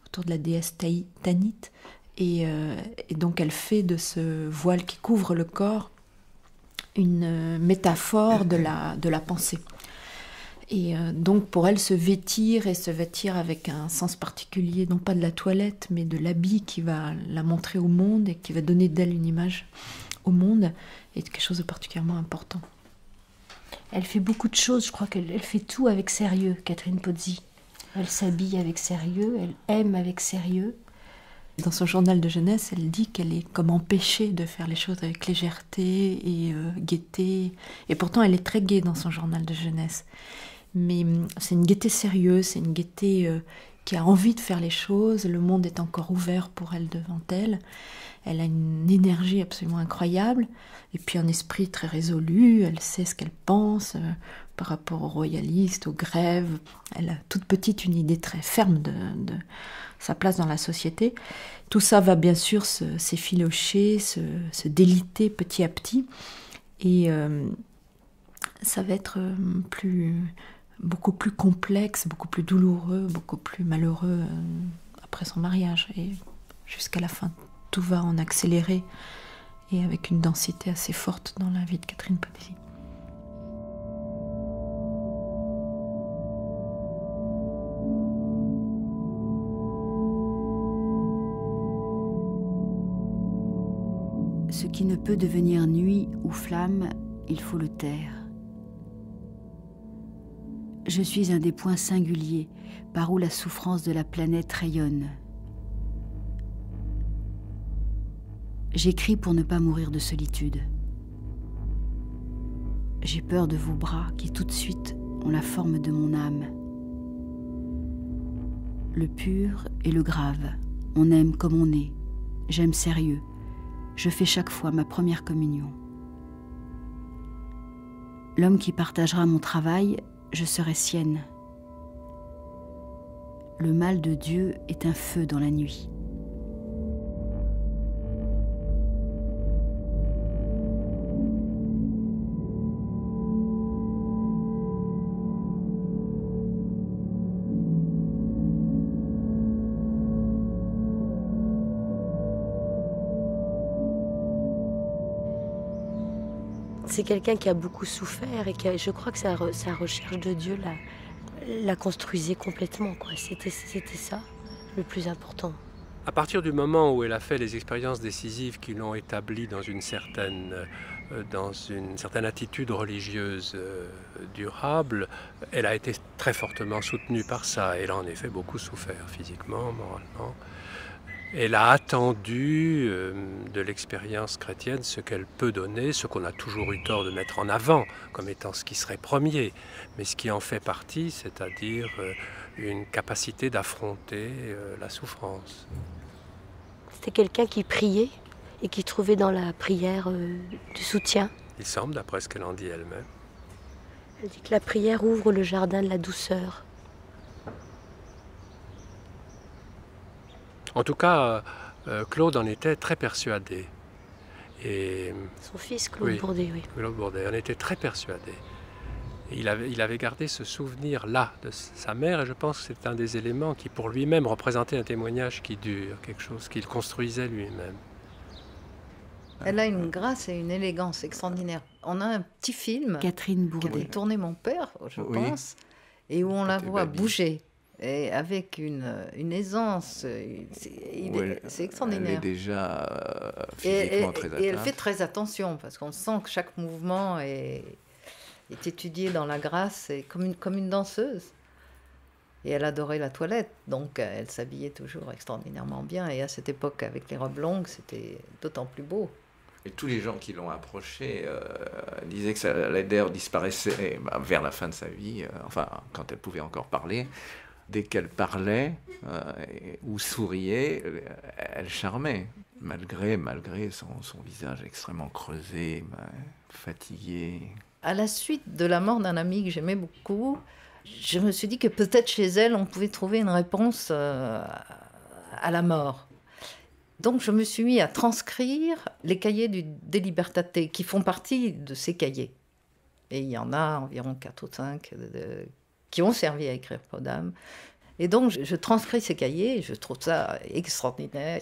autour de la déesse Tanit. Et, euh, et, donc elle fait de ce voile qui couvre le corps une métaphore de la, de la pensée. Et euh, donc pour elle, se vêtir et se vêtir avec un sens particulier, non pas de la toilette, mais de l'habit qui va la montrer au monde et qui va donner d'elle une image au monde, est quelque chose de particulièrement important. Elle fait beaucoup de choses, je crois qu'elle fait tout avec sérieux, Catherine Pozzi. Elle s'habille avec sérieux, elle aime avec sérieux. Dans son journal de jeunesse, elle dit qu'elle est comme empêchée de faire les choses avec légèreté et euh, gaieté. Et pourtant, elle est très gaie dans son journal de jeunesse mais hum, c'est une gaieté sérieuse, c'est une gaieté euh, qui a envie de faire les choses, le monde est encore ouvert pour elle devant elle, elle a une énergie absolument incroyable, et puis un esprit très résolu, elle sait ce qu'elle pense euh, par rapport aux royalistes, aux grèves, elle a toute petite une idée très ferme de, sa place dans la société. Tout ça va bien sûr s'effilocher, se, se, déliter petit à petit, et euh, ça va être plus beaucoup plus complexe, beaucoup plus douloureux, beaucoup plus malheureux euh, après son mariage. Et jusqu'à la fin, tout va en accélérer et avec une densité assez forte dans la vie de Catherine Podesi. Ce qui ne peut devenir nuit ou flamme, il faut le taire je suis un des points singuliers par où la souffrance de la planète rayonne. J'écris pour ne pas mourir de solitude. J'ai peur de vos bras qui tout de suite ont la forme de mon âme. Le pur et le grave, on aime comme on est. J'aime sérieux. Je fais chaque fois ma première communion. L'homme qui partagera mon travail je serai sienne. Le mal de Dieu est un feu dans la nuit. C'est quelqu'un qui a beaucoup souffert et qui je crois que sa, recherche de Dieu la, la construisait complètement. C'était, c'était ça le plus important. À partir du moment où elle a fait les expériences décisives qui l'ont établie dans une certaine, euh, dans une certaine attitude religieuse euh, durable, elle a été très fortement soutenue par ça. Elle a en effet beaucoup souffert physiquement, moralement. Elle a attendu euh, de l'expérience chrétienne ce qu'elle peut donner, ce qu'on a toujours eu tort de mettre en avant comme étant ce qui serait premier, mais ce qui en fait partie, c'est-à-dire euh, une capacité d'affronter euh, la souffrance. C'était quelqu'un qui priait et qui trouvait dans la prière du soutien? Il semble, d'après ce qu'elle en dit elle-même. Elle dit que la prière ouvre le jardin de la douceur. En tout cas, euh, Claude en était très persuadé. Et, Son fils, Claude Bourdet, oui. Claude Bourdet en était très persuadé. il, avait, il avait gardé ce souvenir-là de sa mère, et je pense que c'est un des éléments qui, pour lui-même, représentait un témoignage qui dure, quelque chose qu'il construisait lui-même. Elle a une grâce et une élégance extraordinaire. On a un petit film Catherine Bourdet. qui avait tourné mon père, je pense, et où on la voit bouger et avec une, une aisance. Euh, c'est extraordinaire. Elle est déjà euh, physiquement très atteinte. Et elle fait très attention parce qu'on sent que chaque mouvement est, est étudié dans la grâce et comme une, comme une danseuse. Et elle adorait la toilette, donc euh, elle s'habillait toujours extraordinairement bien. Et à cette époque, avec les robes longues, c'était d'autant plus beau. Et tous les gens qui l'ont approchée disaient que sa laideur disparaissait bah, vers la fin de sa vie, enfin, quand elle pouvait encore parler dès qu'elle parlait euh, ou souriait, elle charmait, malgré, malgré son, visage extrêmement creusé, fatigué. À la suite de la mort d'un ami que j'aimais beaucoup, je me suis dit que peut-être chez elle, on pouvait trouver une réponse euh, à la mort. Donc je me suis mis à transcrire les cahiers du Delibertate, qui font partie de ces cahiers. Et il y en a environ 4 ou 5 de, qui ont servi à écrire Podam. Et donc, je, transcris ces cahiers, je trouve ça extraordinaire,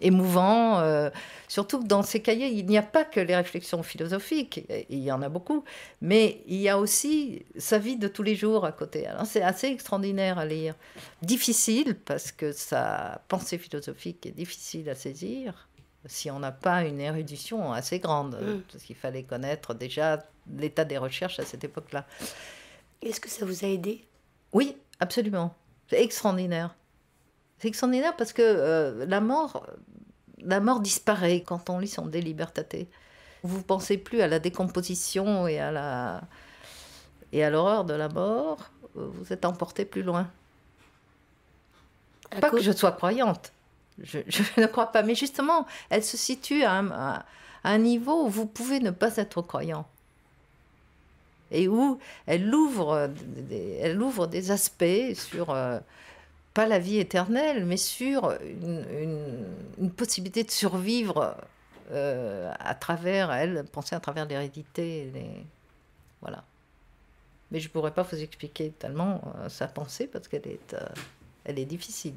émouvant. Euh, surtout que dans ces cahiers, il n'y a pas que les réflexions philosophiques, il y en a beaucoup, mais il y a aussi sa vie de tous les jours à côté. Alors, c'est assez extraordinaire à lire. Difficile, parce que sa pensée philosophique est difficile à saisir si on n'a pas une érudition assez grande, mm. parce qu'il fallait connaître déjà l'état des recherches à cette époque-là. Est-ce que ça vous a aidé? Oui, absolument. C'est extraordinaire. C'est extraordinaire parce que euh, la mort, la mort disparaît quand on lit son De Libertate. Vous pensez plus à la décomposition et à la et à l'horreur de la mort. Vous êtes emporté plus loin. pas que je sois croyante. Je, ne crois pas, mais justement, elle se situe à à un niveau où vous pouvez ne pas être croyant et où elle ouvre, elle ouvre des aspects sur, euh, pas la vie éternelle, mais sur une, possibilité de survivre euh, à travers elle, penser à travers l'hérédité. Voilà. Mais je ne pourrais pas vous expliquer tellement euh, sa pensée parce qu'elle est, elle est difficile.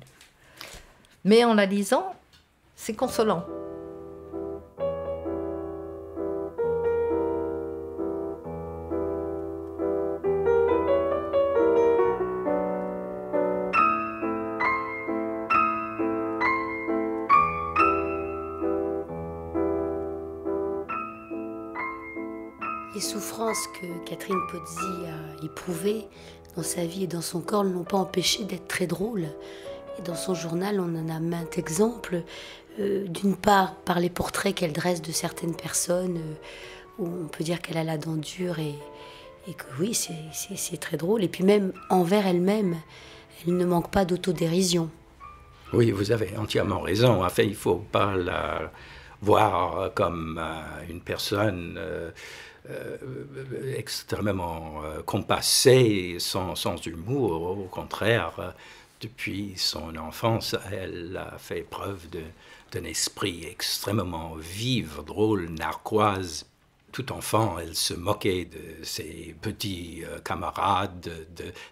Mais en la lisant, c'est consolant. Dans sa vie et dans son corps ne l'ont pas empêché d'être très drôle. Et dans son journal, on en a maints exemples. Euh, d'une part, par les portraits qu'elle dresse de certaines personnes, euh, où on peut dire qu'elle a la dent dure et, et que oui, c'est très drôle. Et puis même envers elle-même, elle ne manque pas d'autodérision. Oui, vous avez entièrement raison. En fait, il ne faut pas la voir comme euh, une personne extrêmement euh, compassée, sans sens d'humour. Au contraire, depuis son enfance, elle a fait preuve d'un esprit extrêmement vif, drôle, narquoise. Tout enfant, elle se moquait de ses petits euh, camarades,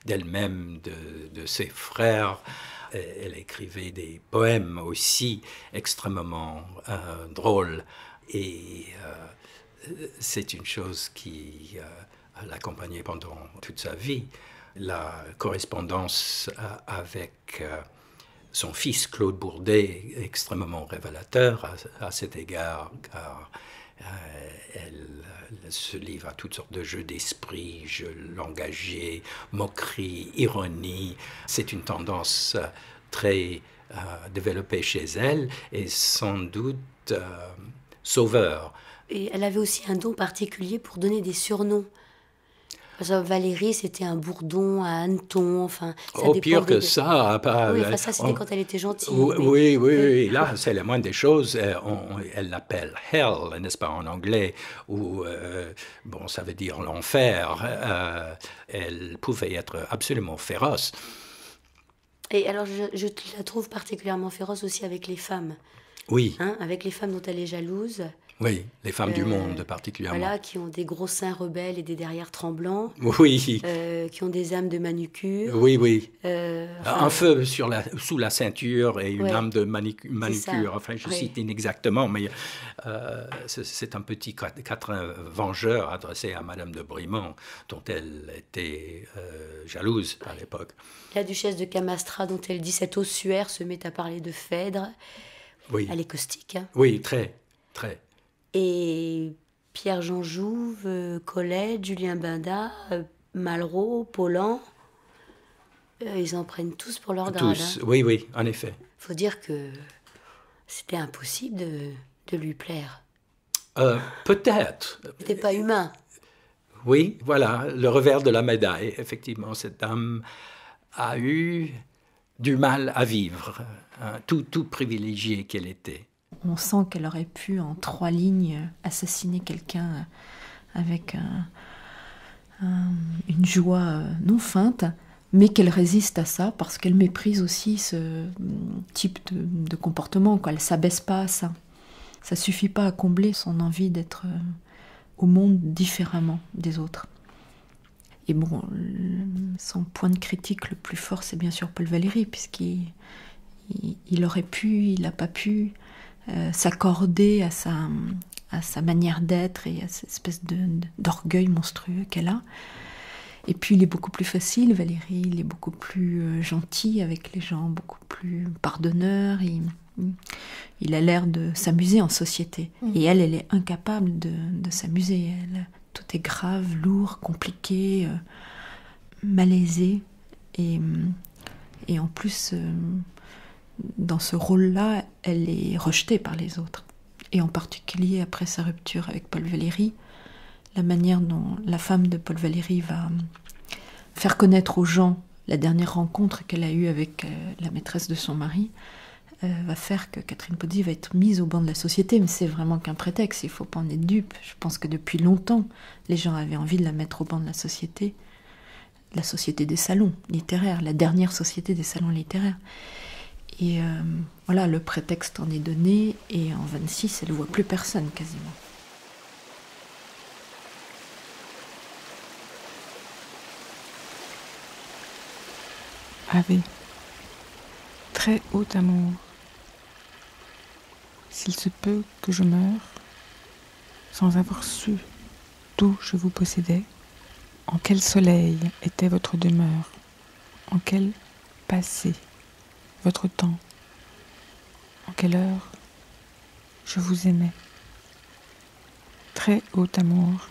d'elle-même, de, de, ses frères. Elle écrivait des poèmes aussi extrêmement drôles. Et c'est une chose qui l'accompagnait pendant toute sa vie. La correspondance avec son fils Claude Bourdet est extrêmement révélateur à, cet égard, car elle, se livre à toutes sortes de jeux d'esprit, jeux langagiers, moquerie, ironie. C'est une tendance très euh, développée chez elle et sans doute euh, sauveur. Et elle avait aussi un don particulier pour donner des surnoms. Valérie, c'était un bourdon, un hanneton, enfin. Ça oh, pire que ça. Pas, oui, ça, c'était quand elle était gentille. Oui, oui, oui, là, c'est la moindre des choses. Euh, elle l'appelle hell, n'est-ce pas, en anglais, ou, euh, bon, ça veut dire l'enfer. Euh, elle pouvait être absolument féroce. Et alors, je, je, la trouve particulièrement féroce aussi avec les femmes. Oui. Hein, avec les femmes dont elle est jalouse. Oui, les femmes du euh, monde particulièrement. Voilà, qui ont des gros seins rebelles et des derrières tremblants. Oui. Euh, qui ont des âmes de manucure. Oui, oui. Euh, un feu sur la, sous la ceinture et une âme de manucure. Enfin, je cite inexactement, mais c'est un petit quatrain vengeur adressé à Madame de Brimont, dont elle était jalouse à l'époque. La duchesse de Camastra, dont elle dit cette ossuaire se met à parler de Phèdre. Oui. Elle est caustique. Hein. Oui, très, très. Et Pierre-Jean Jouve, euh, Colette, Julien Binda, euh, Malraux, Paulan, euh, ils en prennent tous pour leur grade. Tous, hein. oui, oui, en effet. faut dire que c'était impossible de, de, lui plaire. Peut-être. C'était pas humain. Oui, voilà, le revers de la médaille. Effectivement, cette dame a eu du mal à vivre, hein, tout, tout privilégié qu'elle était on sent qu'elle aurait pu en trois lignes assassiner quelqu'un avec une joie non feinte, mais qu'elle résiste à ça parce qu'elle méprise aussi ce type de, comportement. Quoi. Elle s'abaisse pas à ça. Ça suffit pas à combler son envie d'être au monde différemment des autres. Et bon, son point de critique le plus fort, c'est bien sûr Paul Valéry, puisqu'il il, aurait pu, il n'a pas pu. Euh, s'accorder à sa, à sa manière d'être et à cette espèce d'orgueil monstrueux qu'elle a. Et puis il est beaucoup plus facile, Valérie, il est beaucoup plus euh, gentil avec les gens, beaucoup plus pardonneur, il, il a l'air de s'amuser en société. Mm. Et elle, elle est incapable de, de s'amuser. Tout est grave, lourd, compliqué, euh, malaisé. Et, et en plus, dans ce rôle-là, elle est rejetée par les autres. Et en particulier après sa rupture avec Paul Valéry, la manière dont la femme de Paul Valéry va faire connaître aux gens la dernière rencontre qu'elle a eue avec euh, la maîtresse de son mari, euh, va faire que Catherine Pozzi va être mise au banc de la société, mais c'est vraiment qu'un prétexte, il ne faut pas en être dupe. Je pense que depuis longtemps, les gens avaient envie de la mettre au banc de la société, la société des salons littéraires, la dernière société des salons littéraires. Et euh, voilà, le prétexte en est donné, et en 26, elle ne voit plus personne quasiment. Ave, très haut amour, s'il se peut que je meure sans avoir su d'où je vous possédais, en quel soleil était votre demeure, en quel passé? Votre temps, en quelle heure je vous aimais. Très haut amour.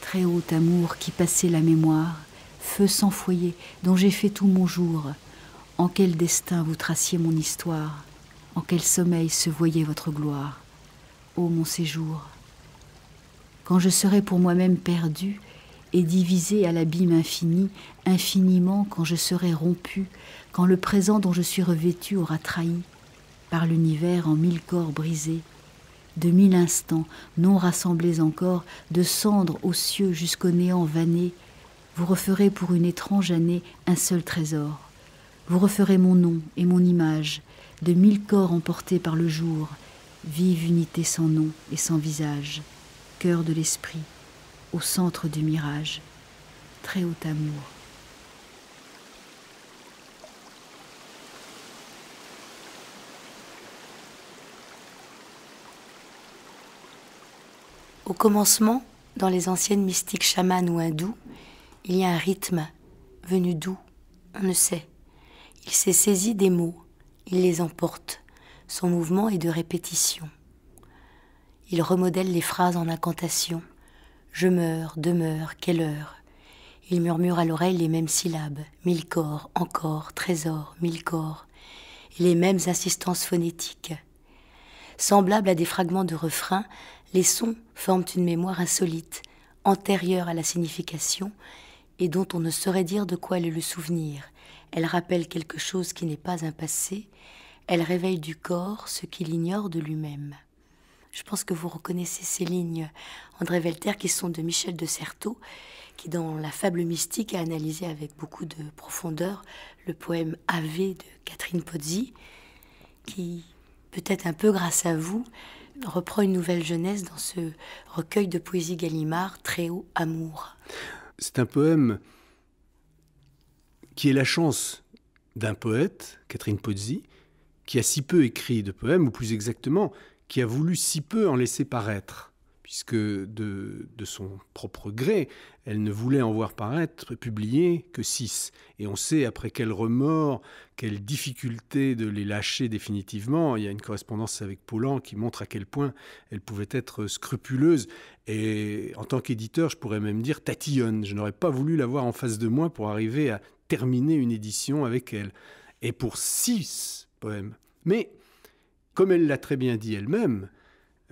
Très haut amour qui passait la mémoire, feu sans foyer, dont j'ai fait tout mon jour. En quel destin vous traciez mon histoire, en quel sommeil se voyait votre gloire? Ô mon séjour, quand je serai pour moi-même perdu, et divisé à l'abîme infini, infiniment quand je serai rompu, quand le présent dont je suis revêtu aura trahi, par l'univers en mille corps brisés, de mille instants non rassemblés encore, de cendres aux cieux jusqu'au néant vanné, vous referez pour une étrange année un seul trésor. Vous referez mon nom et mon image, de mille corps emportés par le jour, vive unité sans nom et sans visage, cœur de l'esprit, au centre du mirage, très haut amour. Au commencement, dans les anciennes mystiques chamanes ou hindous, il y a un rythme venu d'où On ne sait. Il s'est saisi des mots, il les emporte. Son mouvement est de répétition. Il remodèle les phrases en incantation. Je meurs, demeure, quelle heure Il murmure à l'oreille les mêmes syllabes, mille corps, encore, trésor, mille corps, et les mêmes insistances phonétiques. Semblables à des fragments de refrain, les sons forment une mémoire insolite, antérieure à la signification, et dont on ne saurait dire de quoi elle est le souvenir. Elle rappelle quelque chose qui n'est pas un passé, elle réveille du corps ce qu'il ignore de lui-même. Je pense que vous reconnaissez ces lignes, André Velter, qui sont de Michel de Certeau, qui, dans la fable mystique, a analysé avec beaucoup de profondeur le poème Ave de Catherine Pozzi, qui, peut-être un peu grâce à vous, reprend une nouvelle jeunesse dans ce recueil de poésie Gallimard, Très haut amour. C'est un poème qui est la chance d'un poète, Catherine Pozzi, qui a si peu écrit de poèmes, ou plus exactement, qui a voulu si peu en laisser paraître, puisque de, son propre gré, elle ne voulait en voir paraître publié que six. Et on sait après quel remords, quelle difficulté de les lâcher définitivement. Il y a une correspondance avec Paulan qui montre à quel point elle pouvait être scrupuleuse. Et en tant qu'éditeur, je pourrais même dire tatillonne. Je n'aurais pas voulu l'avoir en face de moi pour arriver à terminer une édition avec elle. Et pour six poèmes. Mais comme elle l'a très bien dit elle-même,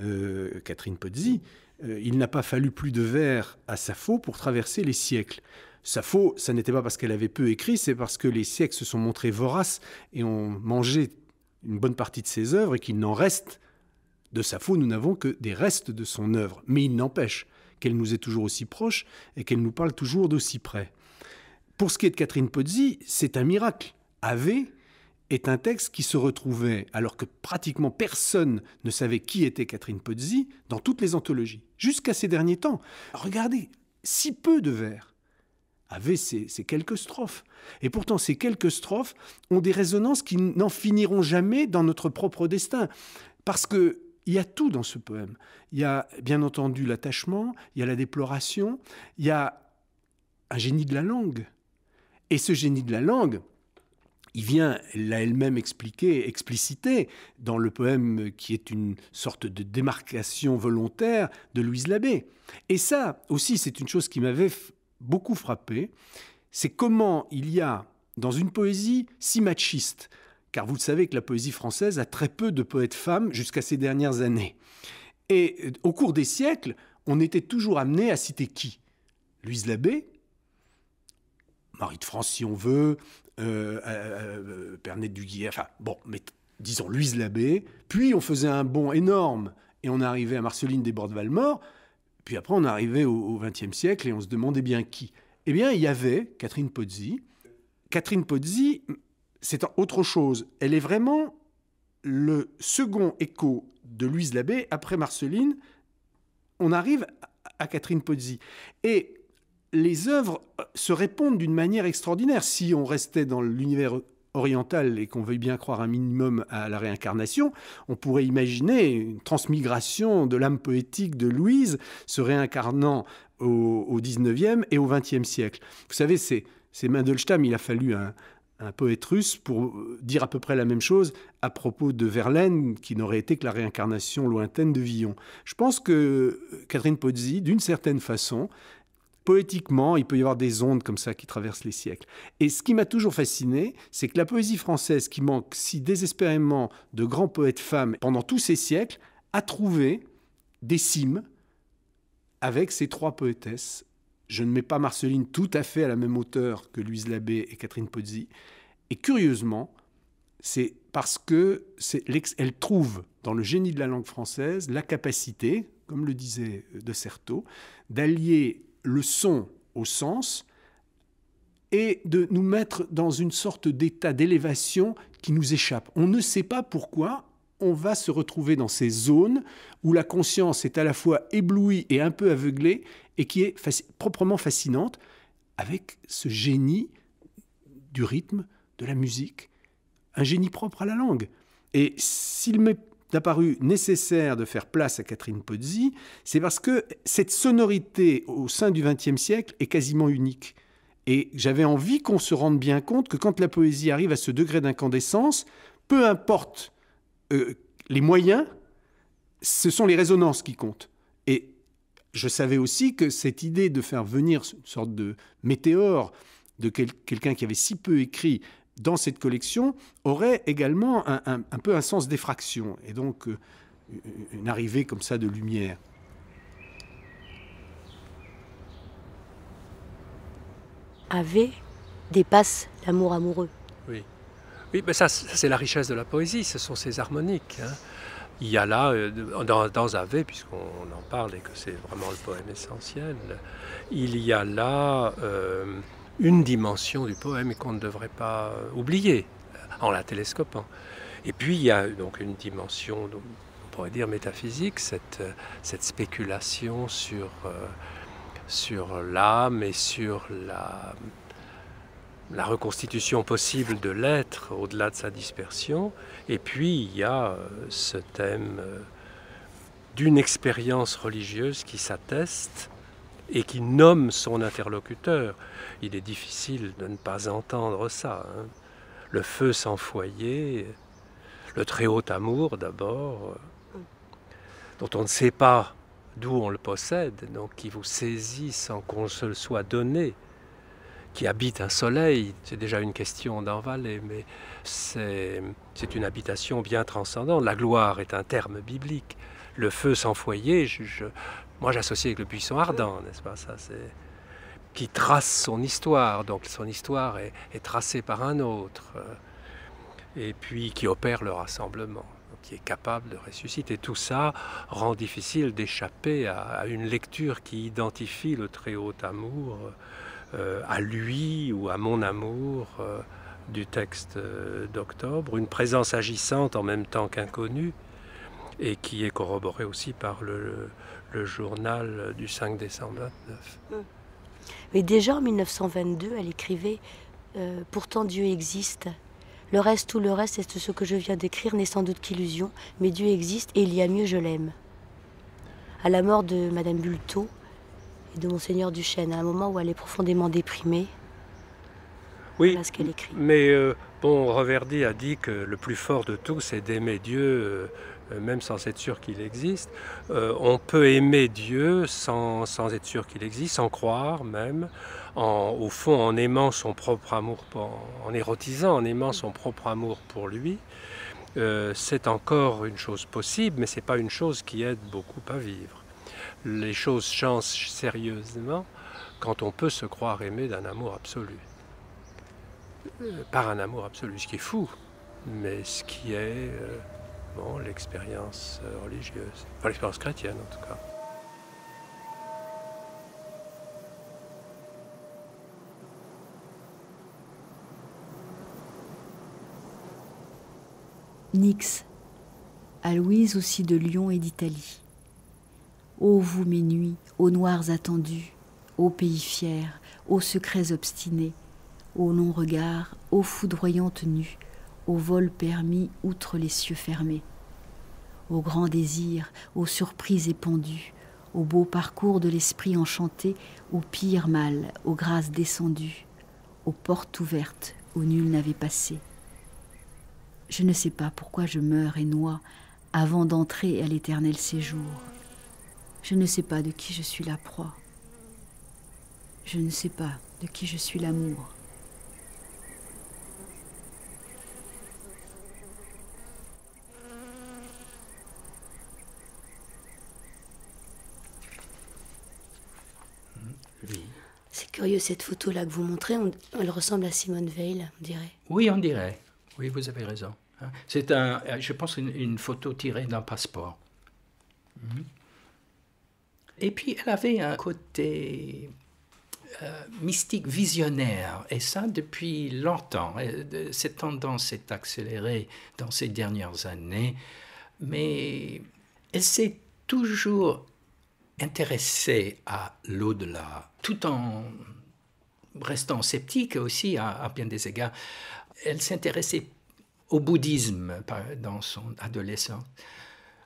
euh, Catherine Pozzi, euh, il n'a pas fallu plus de vers à Sappho pour traverser les siècles. Sappho, ça n'était pas parce qu'elle avait peu écrit, c'est parce que les siècles se sont montrés voraces et ont mangé une bonne partie de ses œuvres et qu'il n'en reste de Sappho, nous n'avons que des restes de son œuvre. Mais il n'empêche qu'elle nous est toujours aussi proche et qu'elle nous parle toujours d'aussi près. Pour ce qui est de Catherine Pozzi, c'est un miracle. Ave est un texte qui se retrouvait, alors que pratiquement personne ne savait qui était Catherine Pozzi, dans toutes les anthologies, jusqu'à ces derniers temps. Regardez, si peu de vers avaient ces, quelques strophes. Et pourtant, ces quelques strophes ont des résonances qui n'en finiront jamais dans notre propre destin. Parce que il y a tout dans ce poème. Il y a bien entendu l'attachement, il y a la déploration, il y a un génie de la langue. Et ce génie de la langue, il vient, elle l'a elle-même expliqué, explicité dans le poème qui est une sorte de démarcation volontaire de Louise Labbé. Et ça aussi, c'est une chose qui m'avait beaucoup frappé, c'est comment il y a dans une poésie si machiste, car vous le savez que la poésie française a très peu de poètes femmes jusqu'à ces dernières années. Et au cours des siècles, on était toujours amené à citer qui? Louise Labbé, Marie de France si on veut, euh, euh, Pernet Duguier, enfin bon, mais disons Louise Labbé, puis on faisait un bond énorme et on arrivait à Marceline Desbordes-Valmort, puis après on arrivait au XXe siècle et on se demandait bien qui. Eh bien, il y avait Catherine Pozzi. Catherine Pozzi, c'est autre chose. Elle est vraiment le second écho de Louise Labbé après Marceline. On arrive à Catherine Pozzi. Et les œuvres se répondent d'une manière extraordinaire. Si on restait dans l'univers oriental et qu'on veuille bien croire un minimum à la réincarnation, on pourrait imaginer une transmigration de l'âme poétique de Louise se réincarnant au, 19e et au 20e siècle. Vous savez, c'est, Mandelstam, il a fallu un, un poète russe pour dire à peu près la même chose à propos de Verlaine, qui n'aurait été que la réincarnation lointaine de Villon. Je pense que Catherine Pozzi, d'une certaine façon, poétiquement, il peut y avoir des ondes comme ça qui traversent les siècles. Et ce qui m'a toujours fasciné, c'est que la poésie française, qui manque si désespérément de grands poètes femmes pendant tous ces siècles, a trouvé des cimes avec ces trois poétesses. Je ne mets pas Marceline tout à fait à la même hauteur que Louise Labbé et Catherine Pozzi. Et curieusement, c'est parce que elle trouve dans le génie de la langue française la capacité, comme le disait De Certeau, d'allier le son au sens et de nous mettre dans une sorte d'état d'élévation qui nous échappe. On ne sait pas pourquoi on va se retrouver dans ces zones où la conscience est à la fois éblouie et un peu aveuglée et qui est proprement fascinante avec ce génie du rythme, de la musique, un génie propre à la langue. Et s'il m'est apparu nécessaire de faire place à Catherine Pozzi, c'est parce que cette sonorité au sein du XXe siècle est quasiment unique. Et j'avais envie qu'on se rende bien compte que quand la poésie arrive à ce degré d'incandescence, peu importe euh, les moyens, ce sont les résonances qui comptent. Et je savais aussi que cette idée de faire venir une sorte de météore de quelqu'un qui avait si peu écrit dans cette collection aurait également un, peu un sens d'effraction et donc euh, une arrivée comme ça de lumière. Ave dépasse l'amour amoureux. Oui, oui mais ça, c'est la richesse de la poésie, ce sont ces harmoniques. Hein. Il y a là, euh, dans, dans Ave, puisqu'on en parle et que c'est vraiment le poème essentiel, il y a là euh, une dimension du poème qu'on ne devrait pas oublier en la télescopant. Et puis il y a donc une dimension, on pourrait dire métaphysique, cette, cette spéculation sur, euh, sur l'âme et sur la, la reconstitution possible de l'être au-delà de sa dispersion. Et puis il y a euh, ce thème euh, d'une expérience religieuse qui s'atteste et qui nomme son interlocuteur. Il est difficile de ne pas entendre ça. Hein. Le feu sans foyer, le très haut amour d'abord, dont on ne sait pas d'où on le possède, donc qui vous saisit sans qu'on se le soit donné, qui habite un soleil, c'est déjà une question d'envaler, mais c'est une habitation bien transcendante. La gloire est un terme biblique. Le feu sans foyer, je, moi, j'associe avec le buisson ardent, n'est-ce pas? Ça, c'est qui trace son histoire. Donc, son histoire est, tracée par un autre, euh, et puis qui opère le rassemblement, qui est capable de ressusciter. Tout ça rend difficile d'échapper à, une lecture qui identifie le très haut amour euh, à lui ou à mon amour. Euh, du texte d'octobre, une présence agissante en même temps qu'inconnue, et qui est corroborée aussi par le, le journal du 5 décembre 29. Hum. Mais déjà en 1922, elle écrivait euh, Pourtant Dieu existe. Le reste, tout le reste, c'est ce que je viens d'écrire n'est sans doute qu'illusion, mais Dieu existe et il y a mieux, je l'aime. À la mort de Madame Bulto et de Monseigneur Duchesne, à un moment où elle est profondément déprimée, oui, voilà ce qu'elle écrit. Mais euh, bon, Reverdy a dit que le plus fort de tout, c'est d'aimer Dieu. Euh, même sans être sûr qu'il existe. Euh, on peut aimer Dieu sans, être sûr qu'il existe, sans croire même, au fond en aimant son propre amour, en, érotisant, en aimant son propre amour pour lui. Euh, c'est encore une chose possible, mais ce n'est pas une chose qui aide beaucoup à vivre. Les choses changent sérieusement quand on peut se croire aimé d'un amour absolu. par un amour absolu, ce qui est fou, mais ce qui est l'expérience euh, religieuse, enfin l'expérience chrétienne en tout cas. Nix, à Louise aussi de Lyon et d'Italie. Ô vous mes nuits, ô noirs attendus, ô pays fiers, ô secrets obstinés, ô longs regards, ô foudroyantes nues, au vol permis outre les cieux fermés, au grand désir, aux surprises épandues, au beau parcours de l'esprit enchanté, au pire mal, aux grâces descendues, aux portes ouvertes où nul n'avait passé. Je ne sais pas pourquoi je meurs et noie avant d'entrer à l'éternel séjour. Je ne sais pas de qui je suis la proie. Je ne sais pas de qui je suis l'amour. C'est curieux cette photo-là que vous montrez, elle ressemble à Simone Veil, on dirait. Oui, on dirait. Oui, vous avez raison. Hein? C'est un, je pense, une, photo tirée d'un passeport. Mhm. Et puis, elle avait un côté euh, mystique, visionnaire, et ça depuis longtemps. Cette tendance s'est accélérée dans ces dernières années, mais elle s'est toujours intéressée à l'au-delà, tout en restant sceptique aussi à, bien des égards. Elle s'intéressait au bouddhisme dans son adolescence.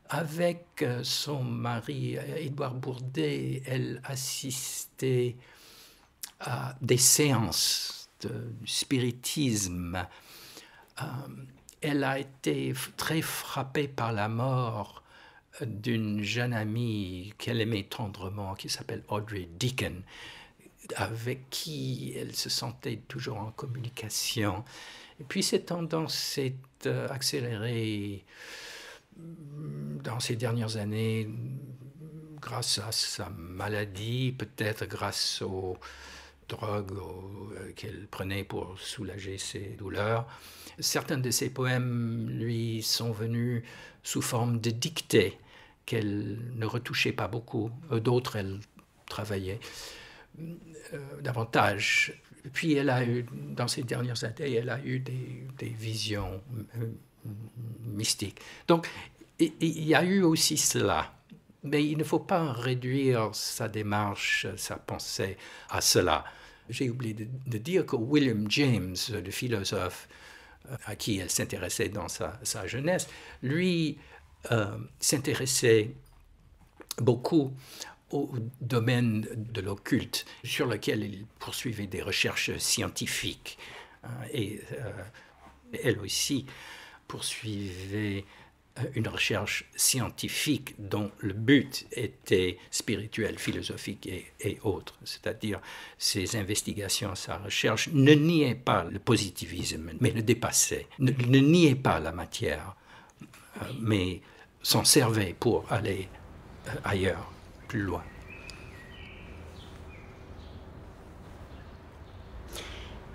Avec euh, son mari, Édouard Bourdet, elle assistait à des séances de spiritisme. Euh, elle a été très frappée par la mort d'une jeune amie qu'elle aimait tendrement, qui s'appelle Audrey Deacon, avec qui elle se sentait toujours en communication. Et puis cette tendance s'est euh, accélérée mm, dans ces dernières années grâce à sa maladie, peut-être grâce aux drogues euh, qu'elle prenait pour soulager ses douleurs. Certains de ses poèmes lui sont venus sous forme de dictées qu'elle ne retouchait pas beaucoup. Euh, d'autres, elle travaillait davantage. Puis elle a eu, dans ces dernières années, elle a eu des, visions mystiques. Donc, il y a eu aussi cela. Mais il ne faut pas réduire sa démarche, sa pensée à cela. J'ai oublié de, dire que William James, le philosophe euh, à qui elle s'intéressait dans sa, jeunesse, lui euh, s'intéressait beaucoup au domaine de l'occulte, sur lequel il poursuivait des recherches scientifiques. Hein, et euh, elle aussi poursuivait euh, une recherche scientifique dont le but était spirituel, philosophique et, autres. C'est-à-dire, ses investigations, sa recherche ne niaient pas le positivisme, mais le dépassaient, ne, ne niaient pas la matière, euh, mais s'en servaient pour aller ailleurs loin.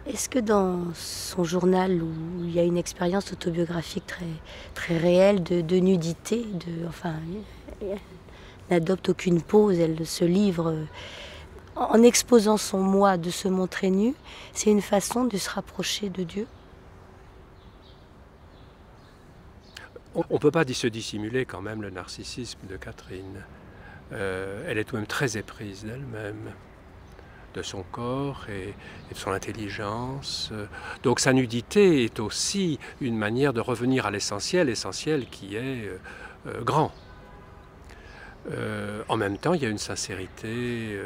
Est-ce que dans son journal où il y a une expérience autobiographique très, réelle de, nudité, de, enfin, elle n'adopte aucune pose, elle se livre en exposant son moi de se montrer nu, c'est une façon de se rapprocher de Dieu? On ne peut pas se dissimuler quand même le narcissisme de Catherine. Euh, elle est tout de même très éprise d'elle-même, de son corps et, de son intelligence. Donc sa nudité est aussi une manière de revenir à l'essentiel, essentiel qui est euh, euh, grand. en même temps, il y a une sincérité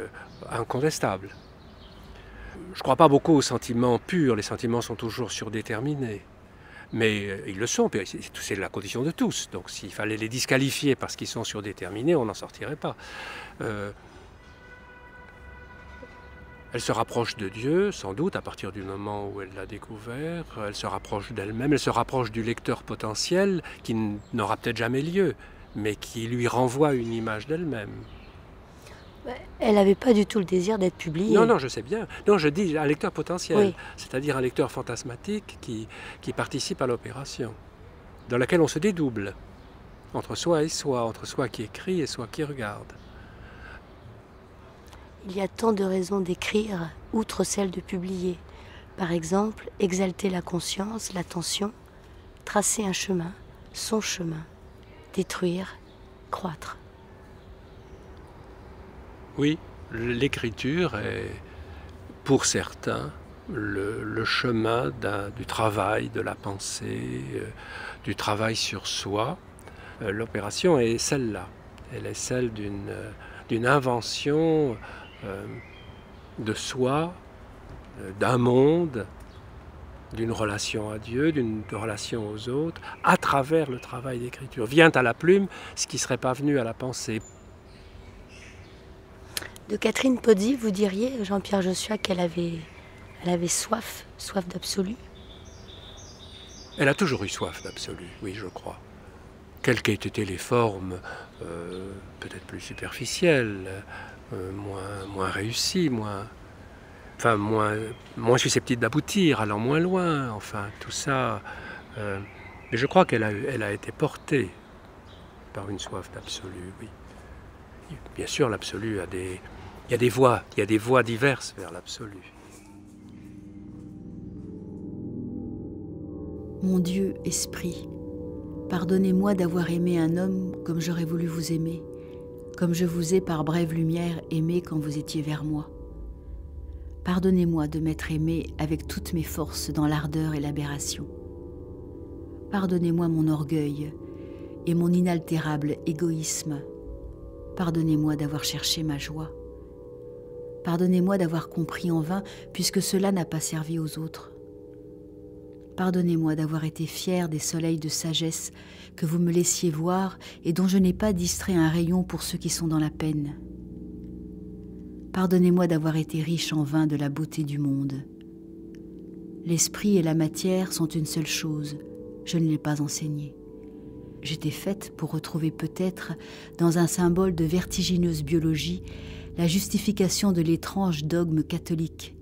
incontestable. Je ne crois pas beaucoup aux sentiments purs, les sentiments sont toujours surdéterminés. Mais euh, ils le sont, c'est la condition de tous. Donc s'il fallait les disqualifier parce qu'ils sont surdéterminés, on n'en sortirait pas. Euh, elle se rapproche de Dieu, sans doute, à partir du moment où elle l'a découvert. Elle se rapproche d'elle-même, elle se rapproche du lecteur potentiel qui n'aura peut-être jamais lieu, mais qui lui renvoie une image d'elle-même. Elle n'avait pas du tout le désir d'être publiée. Non, non, je sais bien. Non, je dis un lecteur potentiel, c'est-à-dire un lecteur fantasmatique qui, qui participe à l'opération, dans laquelle on se dédouble entre soi et soi, entre soi qui écrit et soi qui regarde. Il y a tant de raisons d'écrire, outre celle de publier. Par exemple, exalter la conscience, l'attention, tracer un chemin, son chemin, détruire, croître. Oui, l'écriture est, pour certains, le, chemin du travail, de la pensée, euh, du travail sur soi. Euh, l'opération est celle-là. Elle est celle d'une euh, invention de soi, d'un monde, d'une relation à Dieu, d'une relation aux autres, à travers le travail d'écriture. Vient à la plume ce qui ne serait pas venu à la pensée. De Catherine Pozzi, vous diriez, Jean-Pierre Joshua, qu'elle avait, elle avait soif, soif d'absolu? Elle a toujours eu soif d'absolu, oui, je crois. Quelles qu'aient été les formes, euh, peut-être plus superficielles, euh, moins, moins réussies, moins, enfin, moins, moins susceptibles d'aboutir, allant moins loin, enfin, tout ça. Euh, mais je crois qu'elle a, été portée par une soif d'absolu, oui. Bien sûr, l'absolu a des, il y a des voies, il y a des voies diverses vers l'absolu. Mon Dieu, Esprit, pardonnez-moi d'avoir aimé un homme comme j'aurais voulu vous aimer, comme je vous ai par brève lumière aimé quand vous étiez vers moi. Pardonnez-moi de m'être aimé avec toutes mes forces dans l'ardeur et l'aberration. Pardonnez-moi mon orgueil et mon inaltérable égoïsme. Pardonnez-moi d'avoir cherché ma joie. Pardonnez-moi d'avoir compris en vain puisque cela n'a pas servi aux autres. Pardonnez-moi d'avoir été fier des soleils de sagesse que vous me laissiez voir et dont je n'ai pas distrait un rayon pour ceux qui sont dans la peine. Pardonnez-moi d'avoir été riche en vain de la beauté du monde. L'esprit et la matière sont une seule chose, je ne l'ai pas enseigné. J'étais faite pour retrouver peut-être, dans un symbole de vertigineuse biologie, la justification de l'étrange dogme catholique.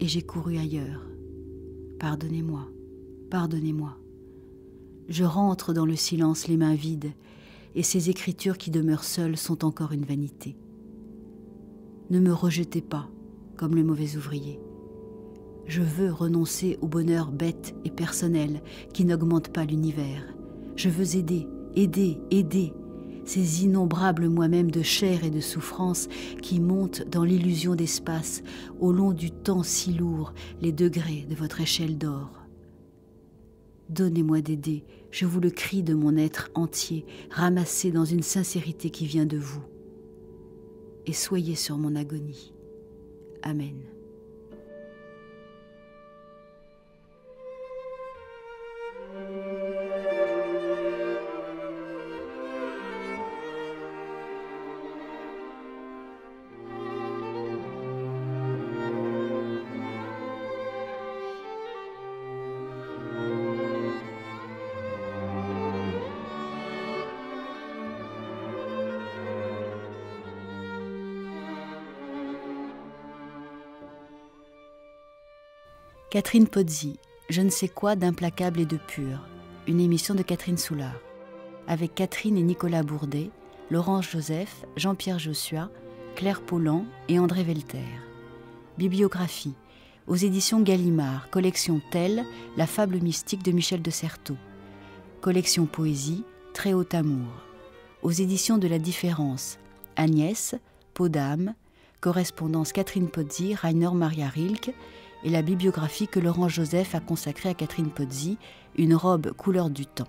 Et j'ai couru ailleurs. Pardonnez-moi, pardonnez-moi. Je rentre dans le silence les mains vides, et ces écritures qui demeurent seules sont encore une vanité. Ne me rejetez pas comme le mauvais ouvrier. Je veux renoncer au bonheur bête et personnel qui n'augmente pas l'univers. Je veux aider, aider, aider ces innombrables moi-même de chair et de souffrance qui montent dans l'illusion d'espace au long du temps si lourd les degrés de votre échelle d'or. Donnez-moi d'aider, je vous le crie de mon être entier, ramassé dans une sincérité qui vient de vous. Et soyez sur mon agonie. Amen. Catherine Pozzi, Je ne sais quoi d'implacable et de pur, une émission de Catherine Soulard, avec Catherine et Nicolas Bourdet, Laurence Joseph, Jean-Pierre Joshua, Claire Paulan et André Velter. Bibliographie, aux éditions Gallimard, collection Telle, La fable mystique de Michel de Certeau. Collection Poésie, Très haut amour. Aux éditions de La Différence, Agnès, d'âme, correspondance Catherine Pozzi, Rainer Maria Rilke, et la bibliographie que Laurent Joseph a consacrée à Catherine Pozzi, Une robe couleur du temps.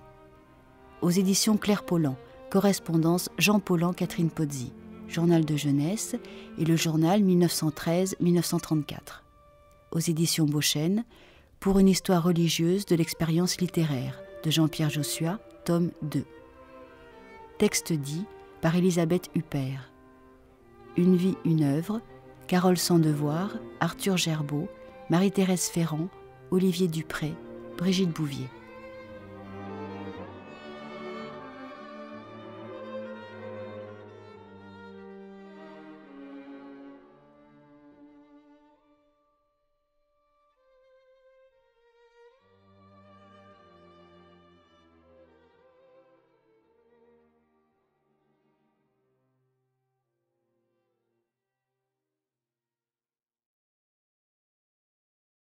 Aux éditions Claire Paulan, correspondance Jean Paulan Catherine Pozzi, journal de jeunesse et le journal 1913-1934. Aux éditions Beauchesne, pour une histoire religieuse de l'expérience littéraire de Jean-Pierre Joshua, tome 2. Texte dit par Elisabeth Huppert. Une vie, une œuvre, Carole Sandevoir, Arthur Gerbeau, Marie-Thérèse Ferrand, Olivier Dupré, Brigitte Bouvier.